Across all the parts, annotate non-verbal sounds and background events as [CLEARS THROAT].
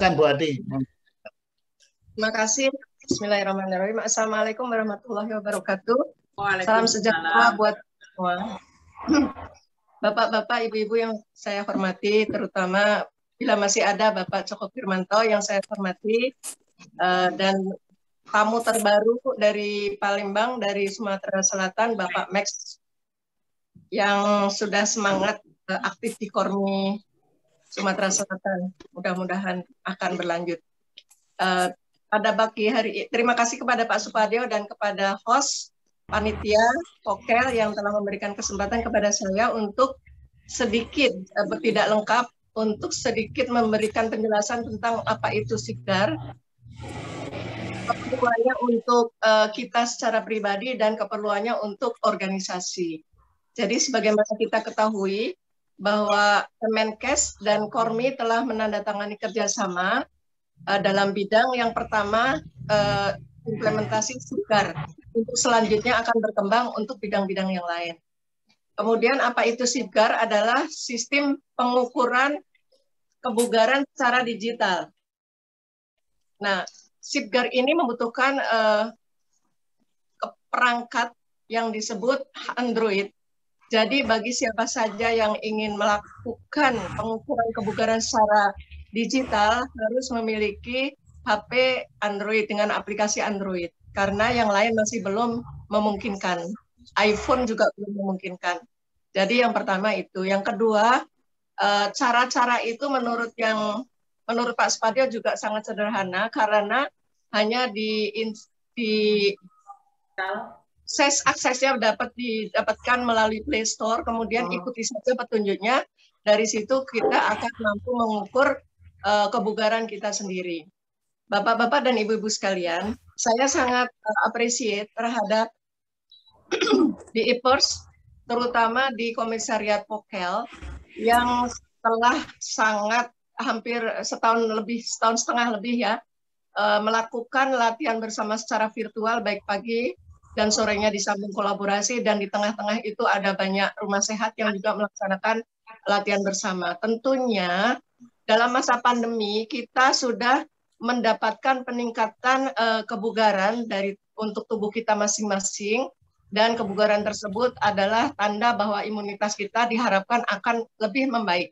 Kan Bu Adi. Terima kasih. Bismillahirrahmanirrahim. Assalamualaikum warahmatullahi wabarakatuh. Salam sejahtera buat semua. [CLEARS THROAT] Bapak-bapak, ibu-ibu yang saya hormati, terutama bila masih ada Bapak Joko Firmanto yang saya hormati, uh, dan tamu terbaru dari Palembang, dari Sumatera Selatan, Bapak Max, yang sudah semangat uh, aktif di Kormi Sumatera Selatan. Mudah-mudahan akan berlanjut. Uh, pada pagi hari terima kasih kepada Pak Supadio dan kepada host panitia Pokel yang telah memberikan kesempatan kepada saya untuk sedikit uh, tidak lengkap untuk sedikit memberikan penjelasan tentang apa itu sigar keperluannya untuk uh, kita secara pribadi dan keperluannya untuk organisasi. Jadi sebagaimana kita ketahui, bahwa Kemenkes dan Kormi telah menandatangani kerjasama uh, dalam bidang yang pertama uh, implementasi SIGAR. Untuk selanjutnya akan berkembang untuk bidang-bidang yang lain. Kemudian apa itu SIGAR adalah sistem pengukuran kebugaran secara digital. Nah, SIGAR ini membutuhkan uh, perangkat yang disebut Android jadi bagi siapa saja yang ingin melakukan pengukuran kebugaran secara digital harus memiliki HP Android dengan aplikasi Android karena yang lain masih belum memungkinkan. iPhone juga belum memungkinkan. Jadi yang pertama itu, yang kedua eh, cara-cara itu menurut yang menurut Pak Spadio juga sangat sederhana karena hanya di di akses aksesnya dapat didapatkan melalui Play Store, kemudian oh. ikuti saja petunjuknya. Dari situ kita akan mampu mengukur uh, kebugaran kita sendiri. Bapak-bapak dan ibu-ibu sekalian, saya sangat uh, appreciate terhadap [CLEARS THROAT] di IPERS, terutama di Komisariat Pokel, yang telah sangat hampir setahun lebih, setahun setengah lebih ya, uh, melakukan latihan bersama secara virtual baik pagi dan sorenya disambung kolaborasi dan di tengah-tengah itu ada banyak rumah sehat yang juga melaksanakan latihan bersama. Tentunya dalam masa pandemi kita sudah mendapatkan peningkatan uh, kebugaran dari untuk tubuh kita masing-masing dan kebugaran tersebut adalah tanda bahwa imunitas kita diharapkan akan lebih membaik.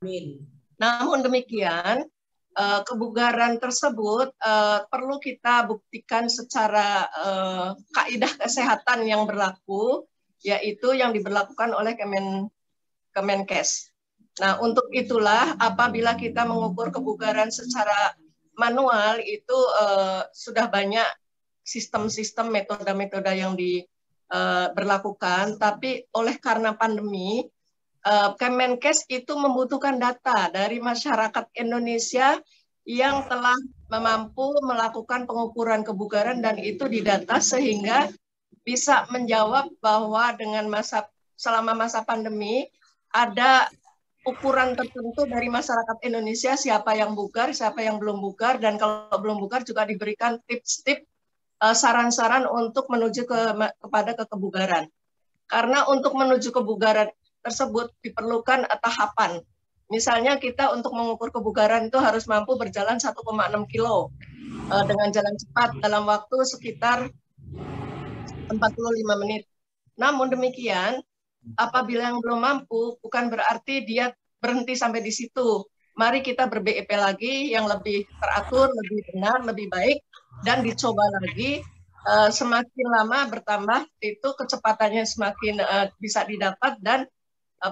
Amin. Namun demikian, uh, kebugaran tersebut uh, perlu kita buktikan secara uh, kaidah kesehatan yang berlaku, yaitu yang diberlakukan oleh Kemen Kemenkes. Nah, untuk itulah apabila kita mengukur kebugaran secara manual itu uh, sudah banyak sistem-sistem metode-metode yang diberlakukan, uh, tapi oleh karena pandemi uh, Kemenkes itu membutuhkan data dari masyarakat Indonesia yang telah mampu melakukan pengukuran kebugaran dan itu didata sehingga bisa menjawab bahwa dengan masa selama masa pandemi ada ukuran tertentu dari masyarakat Indonesia siapa yang bugar, siapa yang belum bugar dan kalau belum bugar juga diberikan tips-tips uh, saran-saran untuk menuju ke kepada kekebugaran. Karena untuk menuju kebugaran tersebut diperlukan tahapan. Misalnya kita untuk mengukur kebugaran itu harus mampu berjalan 1,6 kilo uh, dengan jalan cepat dalam waktu sekitar 45 menit. Namun demikian, apabila yang belum mampu bukan berarti dia berhenti sampai di situ. Mari kita ber-BEP lagi yang lebih teratur, lebih benar, lebih baik dan dicoba lagi uh, semakin lama bertambah itu kecepatannya semakin uh, bisa didapat dan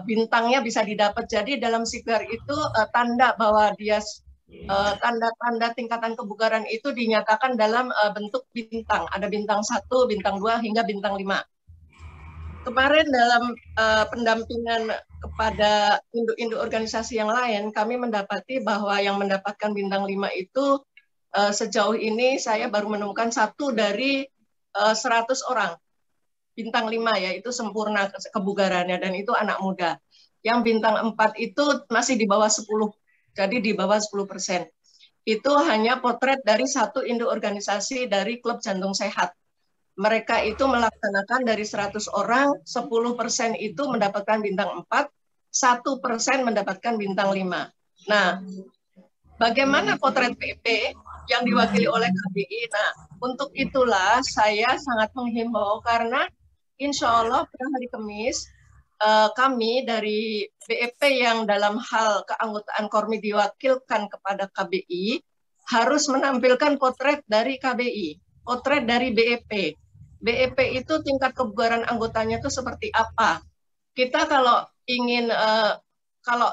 bintangnya bisa didapat. Jadi dalam sigar itu uh, tanda bahwa dia uh, tanda-tanda tingkatan kebugaran itu dinyatakan dalam uh, bentuk bintang. Ada bintang satu, bintang dua, hingga bintang lima. Kemarin dalam uh, pendampingan kepada induk-induk organisasi yang lain, kami mendapati bahwa yang mendapatkan bintang lima itu uh, sejauh ini saya baru menemukan satu dari uh, 100 orang bintang 5 ya itu sempurna kebugarannya dan itu anak muda. Yang bintang 4 itu masih di bawah 10. Jadi di bawah 10 persen. Itu hanya potret dari satu induk organisasi dari klub jantung sehat. Mereka itu melaksanakan dari 100 orang, 10 persen itu mendapatkan bintang 4, 1 persen mendapatkan bintang 5. Nah, bagaimana potret PP yang diwakili oleh KBI. Nah, untuk itulah saya sangat menghimbau karena insya Allah pada hari Kamis uh, kami dari BEP yang dalam hal keanggotaan Kormi diwakilkan kepada KBI harus menampilkan potret dari KBI, potret dari BEP. BEP itu tingkat kebugaran anggotanya itu seperti apa? Kita kalau ingin uh, kalau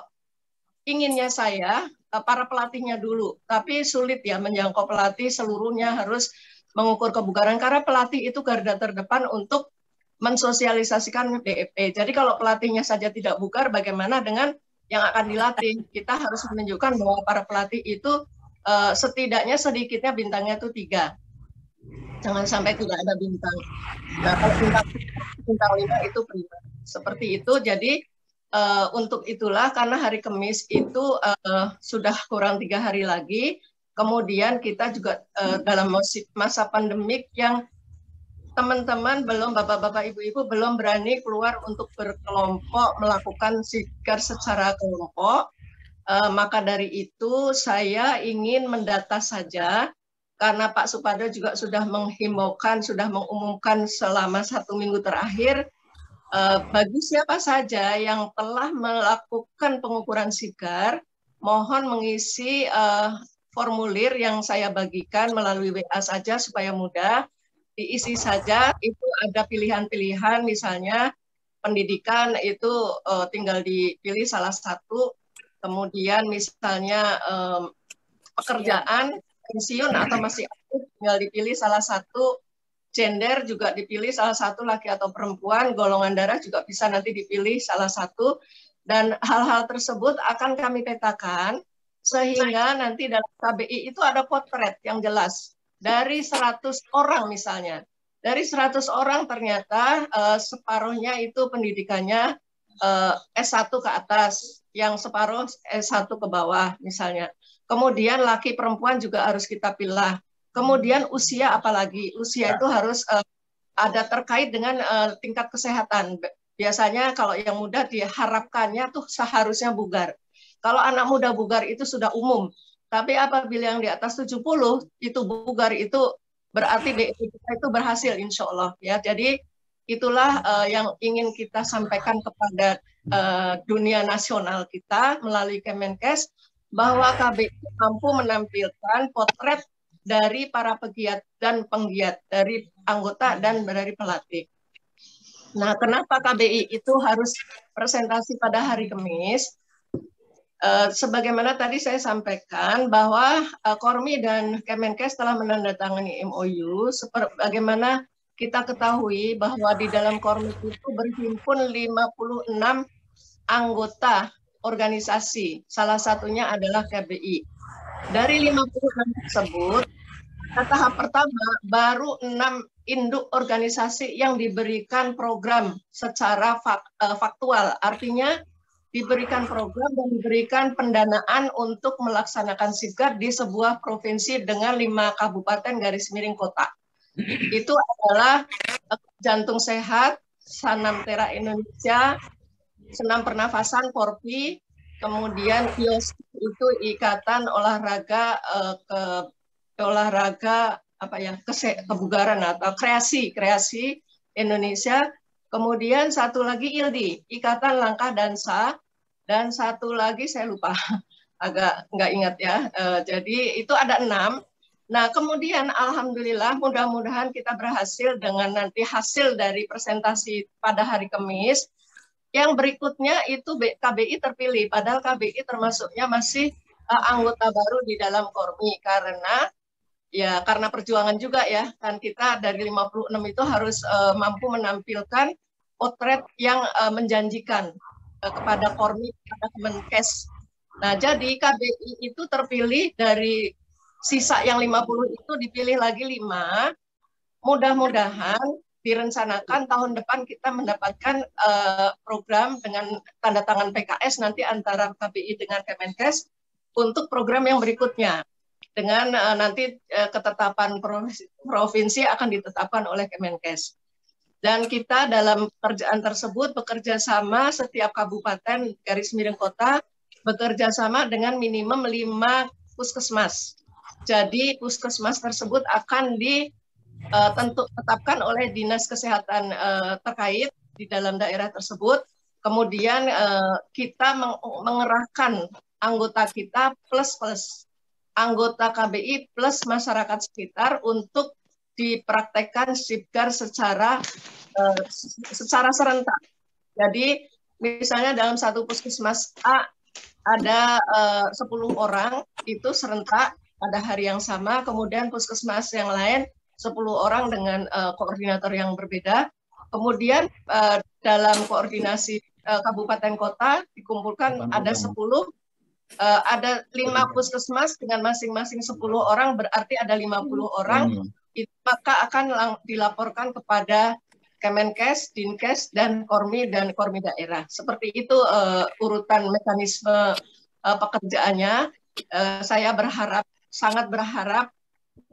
inginnya saya uh, para pelatihnya dulu, tapi sulit ya menjangkau pelatih seluruhnya harus mengukur kebugaran karena pelatih itu garda terdepan untuk mensosialisasikan DEP. Jadi kalau pelatihnya saja tidak bugar, bagaimana dengan yang akan dilatih? Kita harus menunjukkan bahwa para pelatih itu uh, setidaknya sedikitnya bintangnya itu tiga. Jangan sampai tidak ada bintang. Nah, kalau bintang bintang lima itu prima. Seperti itu. Jadi uh, untuk itulah karena hari Kamis itu uh, sudah kurang tiga hari lagi. Kemudian kita juga uh, dalam masa pandemik yang teman-teman belum bapak-bapak ibu-ibu belum berani keluar untuk berkelompok melakukan sikar secara kelompok. Uh, maka dari itu saya ingin mendata saja karena Pak Supada juga sudah menghimbaukan sudah mengumumkan selama satu minggu terakhir uh, bagi siapa saja yang telah melakukan pengukuran sikar mohon mengisi uh, formulir yang saya bagikan melalui WA saja supaya mudah diisi saja itu ada pilihan-pilihan misalnya pendidikan itu uh, tinggal dipilih salah satu kemudian misalnya um, pekerjaan pensiun atau masih aktif tinggal dipilih salah satu gender juga dipilih salah satu laki atau perempuan golongan darah juga bisa nanti dipilih salah satu dan hal-hal tersebut akan kami petakan sehingga nanti dalam KBI itu ada potret yang jelas dari 100 orang misalnya. Dari 100 orang ternyata uh, separuhnya itu pendidikannya uh, eh, S1 ke atas, yang separuh S1 ke bawah misalnya. Kemudian laki perempuan juga harus kita pilih. Kemudian usia apalagi? Usia itu harus uh, ada terkait dengan uh, tingkat kesehatan. Biasanya kalau yang muda diharapkannya tuh seharusnya bugar. Kalau anak muda bugar itu sudah umum, tapi apabila yang di atas 70 itu bugar itu berarti BEP kita itu berhasil insya Allah ya. Jadi itulah uh, yang ingin kita sampaikan kepada uh, dunia nasional kita melalui Kemenkes bahwa KBI mampu menampilkan potret dari para pegiat dan penggiat dari anggota dan dari pelatih. Nah, kenapa KBI itu harus presentasi pada hari Kamis? Uh, sebagaimana tadi saya sampaikan bahwa uh, Kormi dan Kemenkes telah menandatangani MOU sebagaimana kita ketahui bahwa di dalam Kormi itu berhimpun 56 anggota organisasi, salah satunya adalah KBI. Dari 56 tersebut, tahap pertama baru enam induk organisasi yang diberikan program secara uh, faktual, artinya diberikan program dan diberikan pendanaan untuk melaksanakan sigar di sebuah provinsi dengan lima kabupaten garis miring kota. Itu adalah eh, jantung sehat, Sanam Tera Indonesia, senam pernafasan Korpi, kemudian IOS itu ikatan olahraga eh, ke olahraga apa ya kese, kebugaran atau kreasi kreasi Indonesia Kemudian satu lagi ILDI, Ikatan Langkah Dansa, dan satu lagi saya lupa, [LAUGHS] agak nggak ingat ya. Uh, jadi itu ada enam. Nah kemudian Alhamdulillah mudah-mudahan kita berhasil dengan nanti hasil dari presentasi pada hari Kamis. Yang berikutnya itu KBI terpilih, padahal KBI termasuknya masih uh, anggota baru di dalam Kormi karena ya karena perjuangan juga ya kan kita dari 56 itu harus uh, mampu menampilkan potret yang uh, menjanjikan uh, kepada Kormi kepada Kemenkes. Nah, jadi KBI itu terpilih dari sisa yang 50 itu dipilih lagi 5. Mudah-mudahan direncanakan tahun depan kita mendapatkan uh, program dengan tanda tangan PKS nanti antara KBI dengan Kemenkes untuk program yang berikutnya dengan uh, nanti uh, ketetapan provinsi akan ditetapkan oleh Kemenkes. Dan kita dalam pekerjaan tersebut bekerja sama setiap kabupaten garis miring kota bekerja sama dengan minimum lima puskesmas. Jadi puskesmas tersebut akan ditentu tetapkan oleh dinas kesehatan terkait di dalam daerah tersebut. Kemudian kita mengerahkan anggota kita plus plus anggota KBI plus masyarakat sekitar untuk dipraktekkan SIPGAR secara uh, secara serentak. Jadi misalnya dalam satu puskesmas A ada eh, uh, 10 orang itu serentak pada hari yang sama, kemudian puskesmas yang lain 10 orang dengan uh, koordinator yang berbeda. Kemudian uh, dalam koordinasi uh, kabupaten kota dikumpulkan ada 10 uh, ada lima puskesmas dengan masing-masing 10 orang berarti ada 50 orang hmm. itu maka akan dilaporkan kepada Kemenkes, Dinkes dan Kormi dan Kormi daerah. Seperti itu uh, urutan mekanisme uh, pekerjaannya. Uh, saya berharap sangat berharap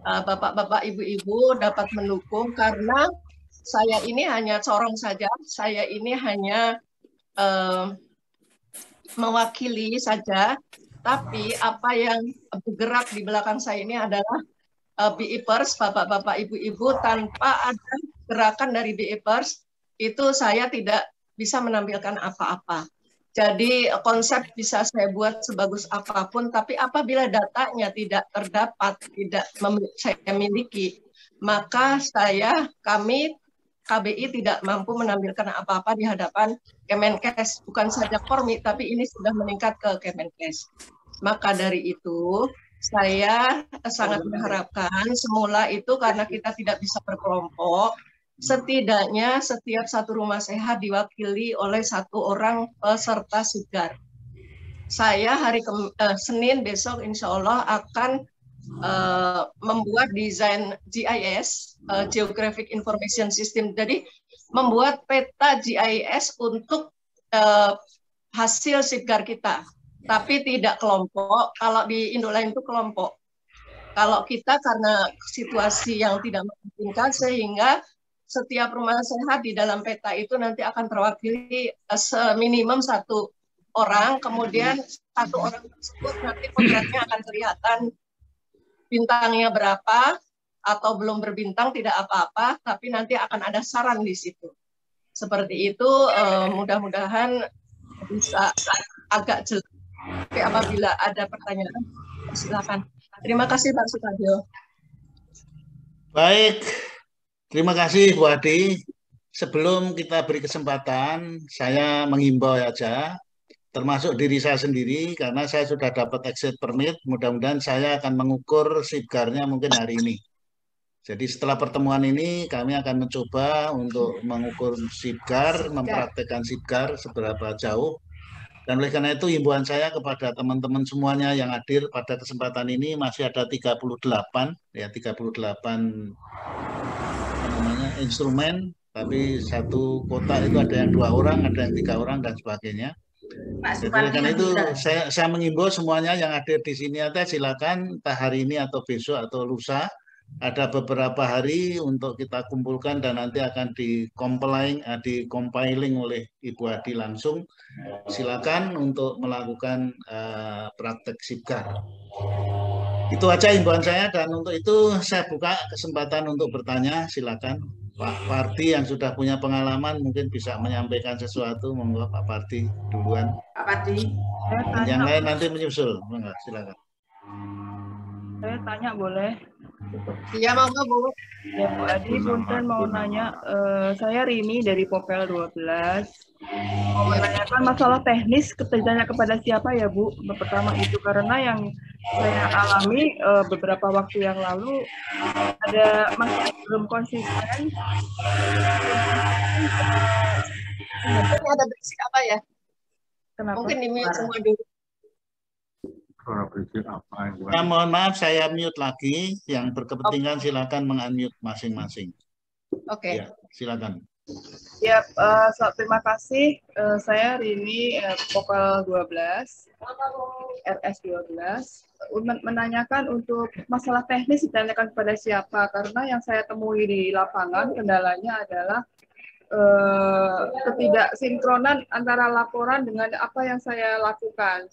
bapak-bapak, ibu-ibu dapat mendukung karena saya ini hanya corong saja. Saya ini hanya uh, mewakili saja, tapi apa yang bergerak di belakang saya ini adalah uh, BIPers, bapak-bapak, ibu-ibu, tanpa ada gerakan dari BIPers, itu saya tidak bisa menampilkan apa-apa. Jadi konsep bisa saya buat sebagus apa pun, tapi apabila datanya tidak terdapat, tidak saya miliki, maka saya, kami KBI tidak mampu menampilkan apa-apa di hadapan Kemenkes. Bukan saja Kormi, tapi ini sudah meningkat ke Kemenkes. Maka dari itu, saya sangat mengharapkan semula itu karena kita tidak bisa berkelompok, setidaknya setiap satu rumah sehat diwakili oleh satu orang peserta sigar. Saya hari ke, uh, Senin besok insya Allah akan uh, membuat desain GIS uh, Geographic Information System. Jadi membuat peta GIS untuk uh, hasil sigar kita, tapi tidak kelompok. Kalau di Indo lain itu kelompok. Kalau kita karena situasi yang tidak memungkinkan sehingga setiap rumah sehat di dalam peta itu nanti akan terwakili seminimum satu orang, kemudian satu orang tersebut nanti kodratnya akan kelihatan bintangnya berapa atau belum berbintang tidak apa-apa, tapi nanti akan ada saran di situ. Seperti itu, uh, mudah-mudahan bisa agak jelas. Tapi apabila ada pertanyaan, silakan. Terima kasih Pak Sukadio. Baik, terima kasih Bu Adi. Sebelum kita beri kesempatan, saya mengimbau aja termasuk diri saya sendiri karena saya sudah dapat exit permit mudah-mudahan saya akan mengukur sipgarnya mungkin hari ini. Jadi setelah pertemuan ini kami akan mencoba untuk mengukur sipgar mempraktekkan sipgar seberapa jauh. Dan oleh karena itu himbauan saya kepada teman-teman semuanya yang hadir pada kesempatan ini masih ada 38 ya 38 namanya instrumen. Tapi satu kota itu ada yang dua orang ada yang tiga orang dan sebagainya Pak karena itu saya, saya mengimbau semuanya yang hadir di sini ada silakan entah hari ini atau besok atau lusa ada beberapa hari untuk kita kumpulkan dan nanti akan di compiling, eh, di compiling oleh Ibu Adi langsung. Silakan untuk melakukan uh, praktek sipkar. Itu aja himbauan saya dan untuk itu saya buka kesempatan untuk bertanya. Silakan. Pak Parti yang sudah punya pengalaman mungkin bisa menyampaikan sesuatu. Monggo Pak Parti duluan. Pak Parti. Yang lain nanti menyusul. Monggo silakan. Saya tanya boleh? Iya monggo Bu. Ya Bu Adi, punten mau nanya, uh, saya Rini dari Popel 12. Mau menanyakan masalah teknis ketanya kepada siapa ya Bu? Pertama itu karena yang saya alami uh, beberapa waktu yang lalu ada masih belum konsisten. Mungkin ada berisik apa ya? Kenapa? Mungkin di mute semua dulu. Ya, mohon maaf saya mute lagi. Yang berkepentingan okay. silakan mengunmute masing-masing. Oke. Okay. Ya, silakan. Ya, uh, terima kasih. Uh, saya Rini uh, Vokal 12, RS 12. Menanyakan untuk masalah teknis ditanyakan kepada siapa? Karena yang saya temui di lapangan kendalanya adalah uh, ketidaksinkronan antara laporan dengan apa yang saya lakukan.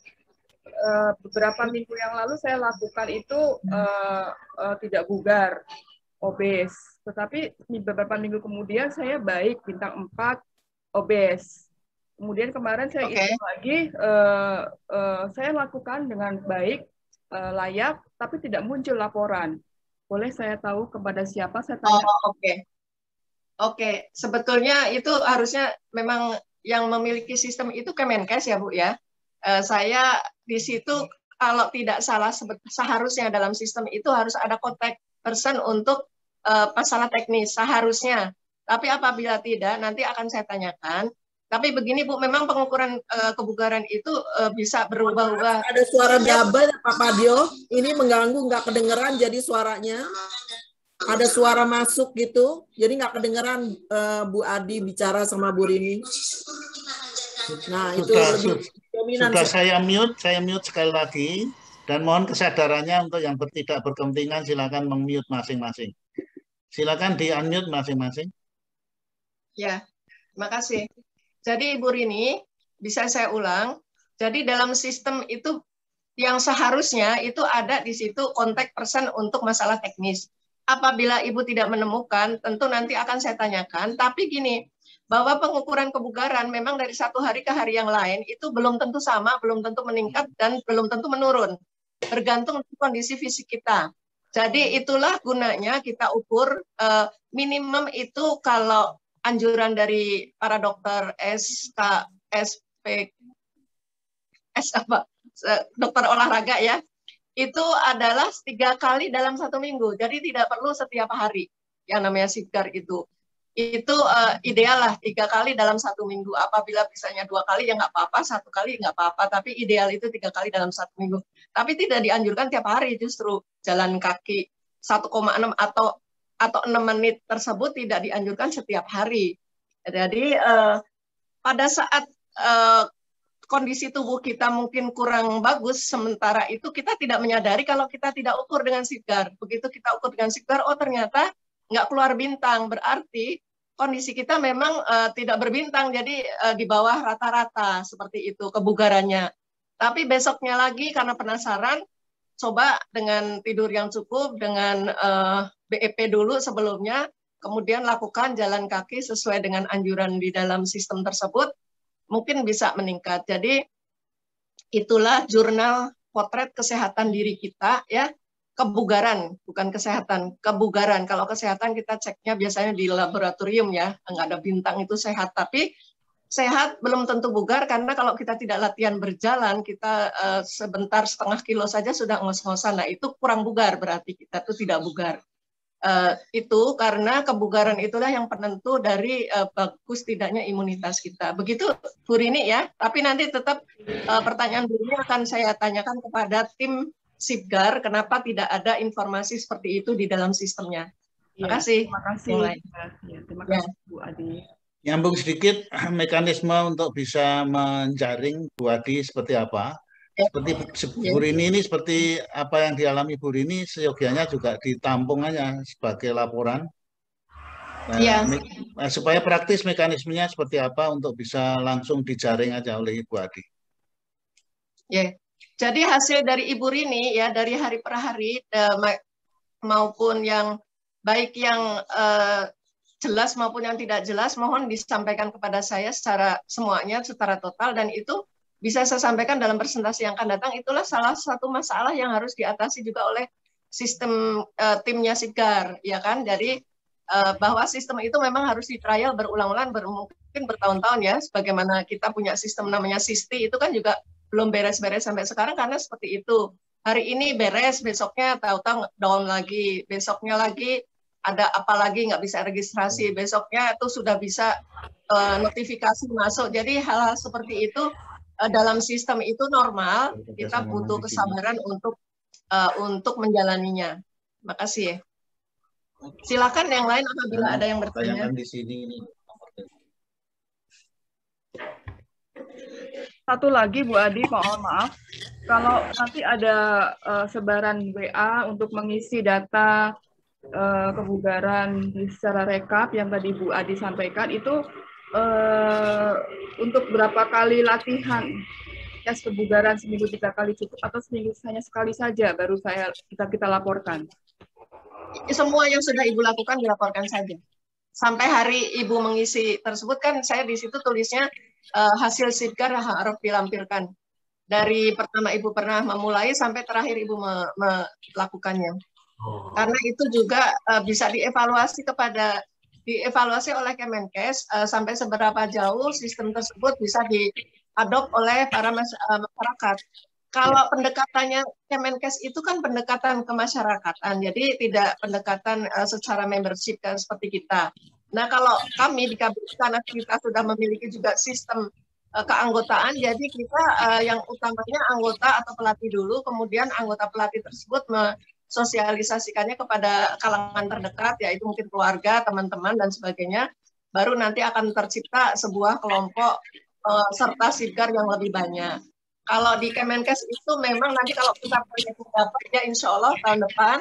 uh, beberapa minggu yang lalu saya lakukan itu uh, uh, tidak bugar, obes. Tetapi beberapa minggu kemudian saya baik bintang 4, obes. Kemudian kemarin saya okay. lagi, uh, uh, saya lakukan dengan baik, uh, layak, tapi tidak muncul laporan. Boleh saya tahu kepada siapa saya tanya? Oh, oke. Okay. Oke, sebetulnya itu harusnya memang yang memiliki sistem itu Kemenkes ya Bu ya. Uh, saya di situ kalau tidak salah seharusnya dalam sistem itu harus ada kontak person untuk uh, masalah teknis seharusnya. Tapi apabila tidak nanti akan saya tanyakan. Tapi begini Bu, memang pengukuran uh, kebugaran itu uh, bisa berubah-ubah. Ada suara double Pak Padio. Ini mengganggu nggak kedengeran jadi suaranya ada suara masuk gitu, jadi nggak kedengeran uh, Bu Adi bicara sama Bu Rini. Nah itu sudah, lebih dominan. Sudah saya mute, saya mute sekali lagi dan mohon kesadarannya untuk yang tidak berkepentingan silakan meng-mute masing-masing. Silakan di unmute masing-masing. Ya, terima kasih. Jadi Ibu Rini, bisa saya ulang. Jadi dalam sistem itu yang seharusnya itu ada di situ kontak person untuk masalah teknis apabila ibu tidak menemukan, tentu nanti akan saya tanyakan. Tapi gini, bahwa pengukuran kebugaran memang dari satu hari ke hari yang lain itu belum tentu sama, belum tentu meningkat dan belum tentu menurun. Bergantung kondisi fisik kita. Jadi itulah gunanya kita ukur uh, minimum itu kalau anjuran dari para dokter SK SP S apa dokter olahraga ya itu adalah tiga kali dalam satu minggu. Jadi tidak perlu setiap hari yang namanya sigar itu. Itu uh, ideal lah tiga kali dalam satu minggu. Apabila misalnya dua kali ya nggak apa-apa, satu kali nggak apa-apa. Tapi ideal itu tiga kali dalam satu minggu. Tapi tidak dianjurkan tiap hari justru jalan kaki 1,6 atau atau 6 menit tersebut tidak dianjurkan setiap hari. Jadi uh, pada saat uh, kondisi tubuh kita mungkin kurang bagus, sementara itu kita tidak menyadari kalau kita tidak ukur dengan sigar. Begitu kita ukur dengan sigar, oh ternyata nggak keluar bintang, berarti kondisi kita memang uh, tidak berbintang, jadi uh, di bawah rata-rata seperti itu kebugarannya. Tapi besoknya lagi karena penasaran, coba dengan tidur yang cukup, dengan uh, eh, BEP dulu sebelumnya, kemudian lakukan jalan kaki sesuai dengan anjuran di dalam sistem tersebut, mungkin bisa meningkat. Jadi itulah jurnal potret kesehatan diri kita ya. Kebugaran bukan kesehatan kebugaran. Kalau kesehatan kita ceknya biasanya di laboratorium ya. Nggak ada bintang itu sehat. Tapi sehat belum tentu bugar karena kalau kita tidak latihan berjalan kita uh, sebentar setengah kilo saja sudah ngos-ngosan nah itu kurang bugar berarti kita tuh tidak bugar uh, itu karena kebugaran itulah yang penentu dari uh, bagus tidaknya imunitas kita. Begitu Bu Rini ya. Tapi nanti tetap uh, pertanyaan Bu Rini akan saya tanyakan kepada tim Sipgar kenapa tidak ada informasi seperti itu di dalam sistemnya. Terima ya, kasih. Terima kasih. Ya, terima kasih ya. Bu Adi. Nyambung sedikit [CLEARS THROAT] mekanisme untuk bisa menjaring Bu Adi seperti apa. Seperti Bu Rini ini seperti apa yang dialami Bu Rini seyogianya juga ditampung aja sebagai laporan. Nah, ya. supaya praktis mekanismenya seperti apa untuk bisa langsung dijaring aja oleh Ibu Adi. Ya, jadi hasil dari Ibu Rini ya dari hari per hari uh, maupun yang baik yang uh, jelas maupun yang tidak jelas mohon disampaikan kepada saya secara semuanya secara total. Dan itu bisa saya sampaikan dalam presentasi yang akan datang. Itulah salah satu masalah yang harus diatasi juga oleh sistem uh, timnya Sigar ya kan? Dari uh, bahwa sistem itu memang harus di trial berulang-ulang ber, mungkin bertahun-tahun ya sebagaimana kita punya sistem namanya Sisti. Itu kan juga belum beres-beres sampai sekarang karena seperti itu. Hari ini beres besoknya tahu-tahu down lagi besoknya lagi ada apa lagi nggak bisa registrasi besoknya itu sudah bisa uh, notifikasi masuk jadi hal-hal seperti itu uh, dalam sistem itu normal, kita butuh kesabaran untuk uh, untuk menjalaninya. Terima kasih ya. Silakan yang lain apabila ada yang bertanya. di sini ini. Satu lagi Bu Adi, mohon maaf. Kalau nanti ada uh, sebaran WA untuk mengisi data uh, kebugaran secara rekap yang tadi Bu Adi sampaikan itu uh, untuk berapa kali latihan tes kebugaran seminggu tiga kali cukup atau seminggu hanya sekali saja baru saya kita kita laporkan? Semua yang sudah ibu lakukan dilaporkan saja. Sampai hari ibu mengisi tersebut kan saya di situ tulisnya uh, hasil sidgar harus dilampirkan dari pertama ibu pernah memulai sampai terakhir ibu me melakukannya. Oh. Karena itu juga uh, bisa dievaluasi kepada dievaluasi oleh Kemenkes uh, sampai seberapa jauh sistem tersebut bisa diadop oleh para masyarakat. Kalau pendekatannya Kemenkes itu kan pendekatan kemasyarakatan, jadi tidak pendekatan uh, secara membership kan seperti kita. Nah, kalau kami di karena kita sudah memiliki juga sistem uh, keanggotaan, jadi kita uh, yang utamanya anggota atau pelatih dulu, kemudian anggota pelatih tersebut mensosialisasikannya kepada kalangan terdekat, yaitu mungkin keluarga, teman-teman dan sebagainya. Baru nanti akan tercipta sebuah kelompok uh, serta sigar yang lebih banyak. Kalau di Kemenkes itu memang nanti kalau kita punya dapat ya insya Allah tahun depan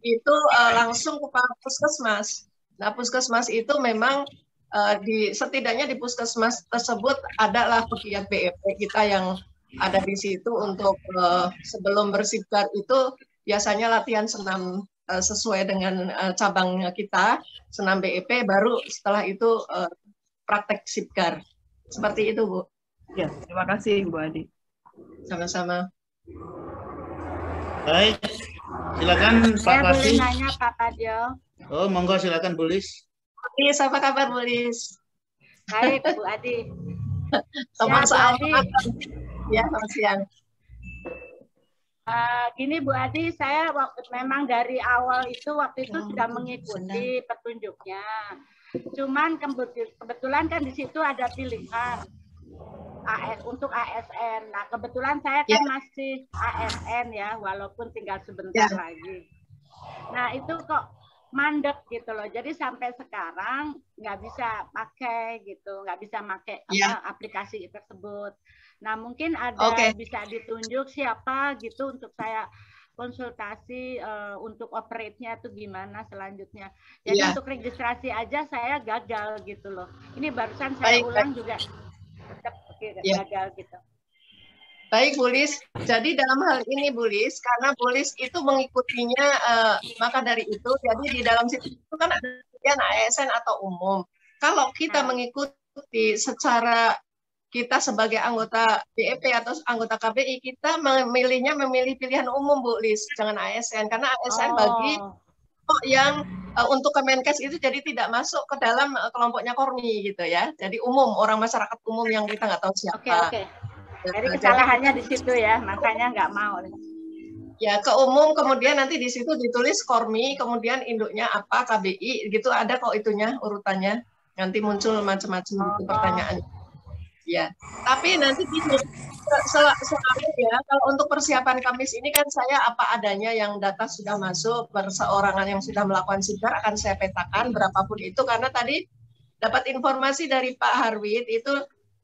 itu uh, langsung ke puskesmas. Nah puskesmas itu memang uh, di setidaknya di puskesmas tersebut adalah pegiat BEP kita yang ada di situ untuk uh, sebelum bersibgar itu biasanya latihan senam uh, sesuai dengan uh, cabang kita senam BEP baru setelah itu uh, praktek sibgar seperti itu Bu. Ya terima kasih Bu Adi. Sama-sama. Baik, silakan Pak Saya boleh nanya Pak Padio. Oh, monggo silakan Bulis. Iya, apa kabar Bulis? Baik, Bu Adi. Sama soal Ya, selamat siang. Uh, gini Bu Adi, saya waktu memang dari awal itu waktu itu sudah mengikuti petunjuknya. Cuman kebetulan kan di situ ada pilihan AS untuk ASN. Nah, kebetulan saya kan yeah. masih ASN ya, walaupun tinggal sebentar yeah. lagi. Nah, itu kok mandek gitu loh. Jadi sampai sekarang nggak bisa pakai gitu, nggak bisa pakai yeah. aplikasi tersebut. Nah, mungkin ada okay. bisa ditunjuk siapa gitu untuk saya konsultasi uh, untuk operate-nya itu gimana selanjutnya. Jadi yeah. untuk registrasi aja saya gagal gitu loh. Ini barusan saya Baik. ulang juga tetap ya. gagal gitu. Baik, Bulis. Jadi dalam hal ini, Bulis, karena Bulis itu mengikutinya, uh, maka dari itu, jadi di dalam situ itu kan ada pilihan ASN atau umum. Kalau kita nah. mengikuti secara kita sebagai anggota BEP atau anggota KBI, kita memilihnya memilih pilihan umum, Bu Lis, jangan ASN. Karena ASN oh. bagi yang uh, untuk Kemenkes itu jadi tidak masuk ke dalam uh, kelompoknya Kormi gitu ya. Jadi umum orang masyarakat umum yang kita nggak tahu siapa. Okay. Okay. Jadi kesalahannya di situ ya, makanya nggak mau. Ya ke umum kemudian nanti di situ ditulis Kormi, kemudian induknya apa KBI gitu ada kok itunya urutannya. Nanti muncul macam-macam oh. pertanyaan. Ya, tapi nanti bisa selalu ya kalau untuk persiapan Kamis ini kan saya apa adanya yang data sudah masuk perseorangan yang sudah melakukan sidar akan saya petakan berapapun itu karena tadi dapat informasi dari Pak Harwit itu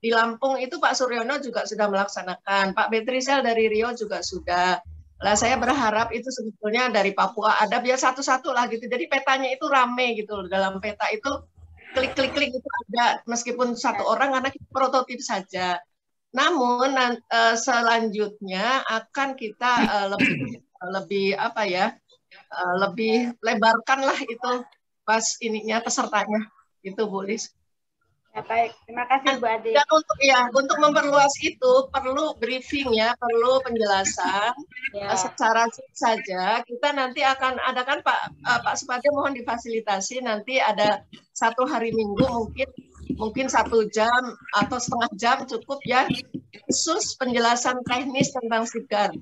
di Lampung itu Pak Suryono juga sudah melaksanakan. Pak Betrisel dari Rio juga sudah. Lah saya berharap itu sebetulnya dari Papua ada biar satu-satu lah gitu. Jadi petanya itu rame gitu dalam peta itu klik-klik-klik itu ada. Meskipun satu orang karena kita prototip saja. Namun uh, selanjutnya akan kita uh, lebih lebih apa ya uh, lebih lebarkanlah itu pas ininya pesertanya. Itu Bu Lis. Ya, baik, terima kasih Bu Adi. Dan untuk ya untuk memperluas itu perlu briefing ya, perlu penjelasan [LAUGHS] ya. secara saja. Kita nanti akan adakan Pak uh, Pak Supadi mohon difasilitasi nanti ada satu hari Minggu mungkin mungkin satu jam atau setengah jam cukup ya khusus penjelasan teknis tentang sigar.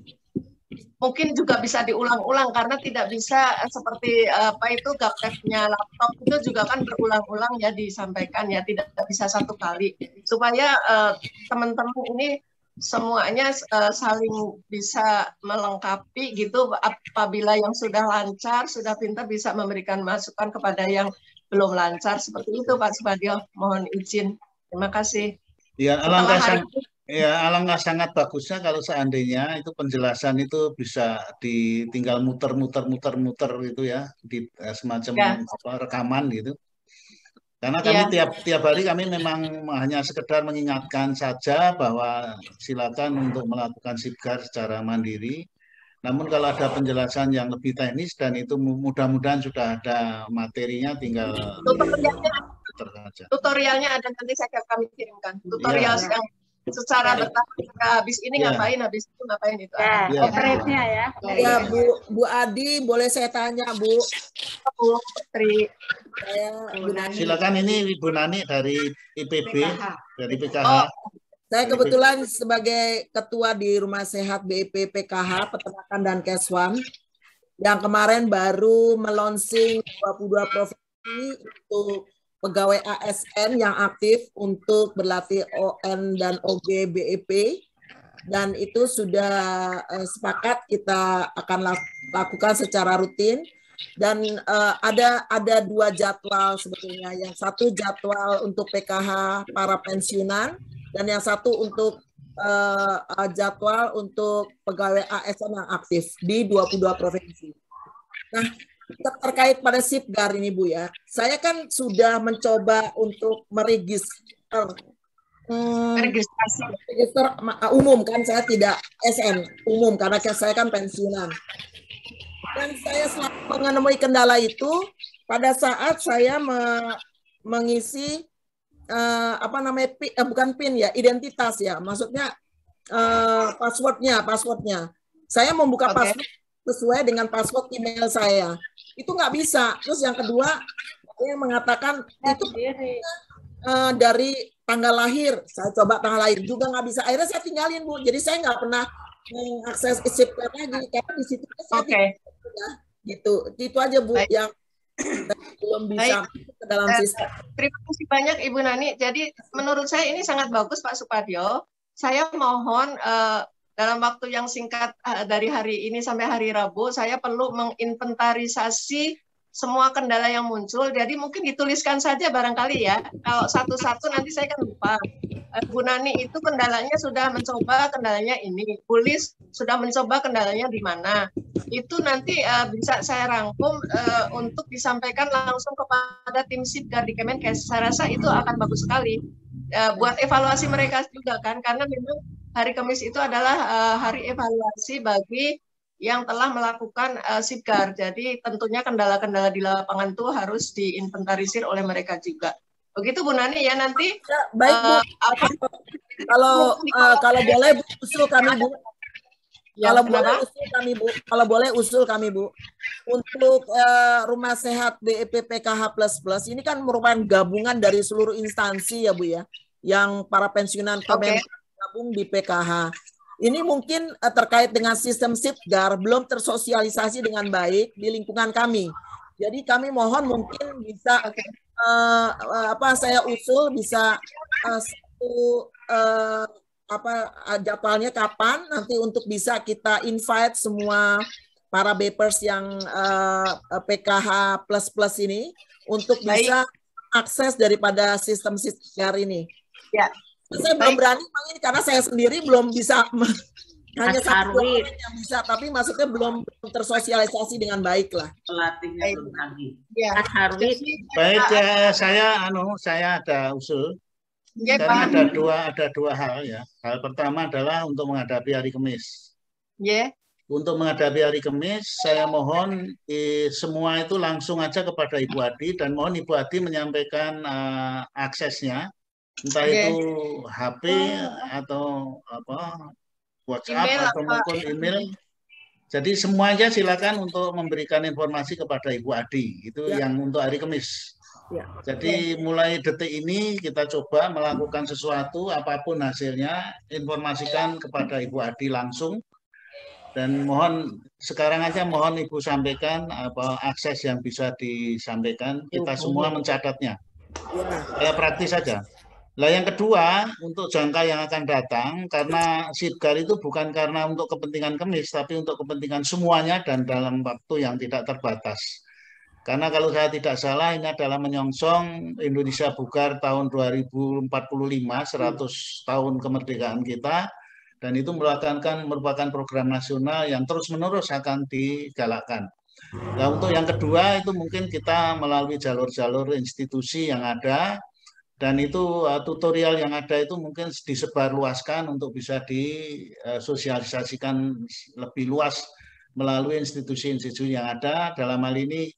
Mungkin juga bisa diulang-ulang karena tidak bisa seperti apa itu gapteknya laptop itu juga kan berulang-ulang ya disampaikan ya tidak bisa satu kali supaya uh, teman-teman ini semuanya uh, saling bisa melengkapi gitu apabila yang sudah lancar sudah pintar bisa memberikan masukan kepada yang belum lancar seperti itu Pak Supadio. Mohon izin. Terima kasih. Ya, alangkah ya alangkah sangat bagusnya kalau seandainya itu penjelasan itu bisa ditinggal muter-muter muter-muter gitu ya di eh, semacam ya. apa rekaman gitu. Karena kami ya. tiap tiap hari kami memang hanya sekedar mengingatkan saja bahwa silakan untuk melakukan sipgar secara mandiri. Namun kalau ada penjelasan yang lebih teknis dan itu mudah-mudahan sudah ada materinya tinggal tutorialnya, tutorialnya ada nanti saya akan kami kirimkan. Tutorial ya. yang secara bertahap habis ini yeah. ngapain habis itu ngapain itu ya, yeah. operasinya ya ya Bu Bu Adi boleh saya tanya Bu Bu Putri saya Bu Nani. silakan ini Ibu Nani dari IPB PKH. dari PKH oh. Saya kebetulan sebagai ketua di Rumah Sehat BIP PKH Peternakan dan Keswan yang kemarin baru melonsing 22 provinsi untuk pegawai ASN yang aktif untuk berlatih ON dan OG BEP dan itu sudah uh, sepakat kita akan lakukan secara rutin. Dan uh, ada ada dua jadwal sebetulnya. Yang satu jadwal untuk PKH para pensiunan. Dan yang satu untuk uh, jadwal untuk pegawai ASN yang aktif di 22 provinsi. Nah, terkait pada Sipgar ini Bu ya, saya kan sudah mencoba untuk meregister hmm, registrasi register umum kan saya tidak SN umum karena saya kan pensiunan. Dan saya selalu menemui kendala itu pada saat saya me, mengisi uh, apa namanya pin, uh, bukan pin ya identitas ya maksudnya uh, passwordnya passwordnya saya membuka okay. password sesuai dengan password email saya. Itu nggak bisa. Terus yang kedua, yang mengatakan itu uh, dari tanggal lahir. Saya coba tanggal lahir juga nggak bisa. Akhirnya saya tinggalin bu. Jadi saya nggak pernah mengakses chip lagi karena di situ saya okay. ya, gitu. Itu aja bu Baik. yang [CLEARS THROAT] belum bisa Baik. ke dalam eh, sistem. Terima kasih banyak Ibu Nani. Jadi menurut saya ini sangat bagus Pak Supadio. Saya mohon uh, dalam waktu yang singkat uh, dari hari ini sampai hari Rabu, saya perlu menginventarisasi semua kendala yang muncul. Jadi mungkin dituliskan saja barangkali ya. Kalau satu-satu nanti saya kan lupa. Uh, Bu Nani itu kendalanya sudah mencoba kendalanya ini. Pulis sudah mencoba kendalanya di mana. Itu nanti uh, bisa saya rangkum uh, untuk disampaikan langsung kepada tim Sipgar di Kemenkes. Saya rasa itu akan bagus sekali. Uh, buat evaluasi mereka juga kan. Karena memang hari Kamis itu adalah uh, hari evaluasi bagi yang telah melakukan uh, SIGAR. Jadi tentunya kendala-kendala di lapangan itu harus diinventarisir oleh mereka juga. Begitu Bu Nani ya nanti. Ya, baik Bu. Uh, apa, kalau uh, kalau boleh usul kami Bu. Ya, kalau kenapa? boleh usul kami Bu. Kalau boleh usul kami Bu. Untuk uh, Rumah Sehat BEP PKH Plus Plus ini kan merupakan gabungan dari seluruh instansi ya Bu ya. Yang para pensiunan okay bergabung di PKH. Ini mungkin uh, terkait dengan sistem Sipgar belum tersosialisasi dengan baik di lingkungan kami. Jadi kami mohon mungkin bisa uh, uh, apa saya usul bisa uh, satu uh, apa jadwalnya kapan nanti untuk bisa kita invite semua para Bepers yang uh, PKH plus plus ini untuk Baik. bisa akses daripada sistem Sipgar ini. Ya, saya belum berani ini karena saya sendiri belum bisa hanya satu yang bisa tapi maksudnya belum tersosialisasi dengan baik lah. Pelatihnya belum lagi ya. baik ya saya anu saya ada usul. Ya, karena ada dua ada dua hal ya. Hal pertama adalah untuk menghadapi hari Kamis ya. Untuk menghadapi hari Kamis saya mohon eh, semua itu langsung aja kepada Ibu Adi dan mohon Ibu Adi menyampaikan uh, aksesnya entah okay. itu HP atau apa WhatsApp email atau mungkin email. Jadi semuanya silakan untuk memberikan informasi kepada Ibu Adi. Itu ya. yang untuk hari Kamis. Ya. Jadi ya. mulai detik ini kita coba melakukan sesuatu apa pun hasilnya informasikan kepada Ibu Adi langsung dan mohon sekarang aja mohon Ibu sampaikan apa akses yang bisa disampaikan kita semua mencatatnya. Ya praktis saja. Lah yang kedua, untuk jangka yang akan datang, karena Sidgar itu bukan karena untuk kepentingan kemis, tapi untuk kepentingan semuanya dan dalam waktu yang tidak terbatas. Karena kalau saya tidak salah, ini adalah menyongsong Indonesia Bugar tahun 2045, 100 tahun kemerdekaan kita, dan itu merupakan, merupakan program nasional yang terus-menerus akan digalakkan. Nah, untuk yang kedua itu mungkin kita melalui jalur-jalur institusi yang ada dan itu uh, tutorial yang ada itu mungkin disebarluaskan untuk bisa disosialisasikan lebih luas melalui institusi-institusi yang ada. Dalam hal ini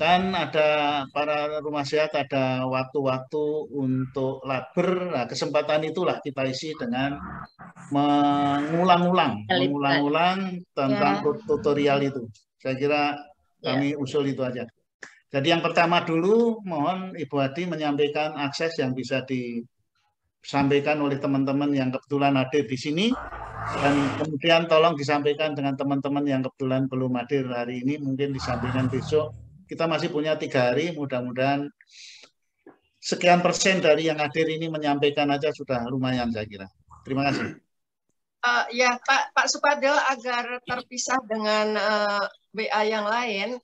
kan ada para rumah sehat ada waktu-waktu untuk labor. Nah, kesempatan itulah kita isi dengan mengulang-ulang, mengulang-ulang tentang ya. tutorial itu. Saya kira kami ya. usul itu aja. Jadi yang pertama dulu mohon Ibu Adi menyampaikan akses yang bisa disampaikan oleh teman-teman yang kebetulan hadir di sini dan kemudian tolong disampaikan dengan teman-teman yang kebetulan belum hadir hari ini mungkin disampaikan besok. Kita masih punya tiga hari, mudah-mudahan sekian persen dari yang hadir ini menyampaikan aja sudah lumayan saya kira. Terima kasih. Uh, ya Pak Pak Suparjo agar terpisah dengan uh, eh, WA yang lain,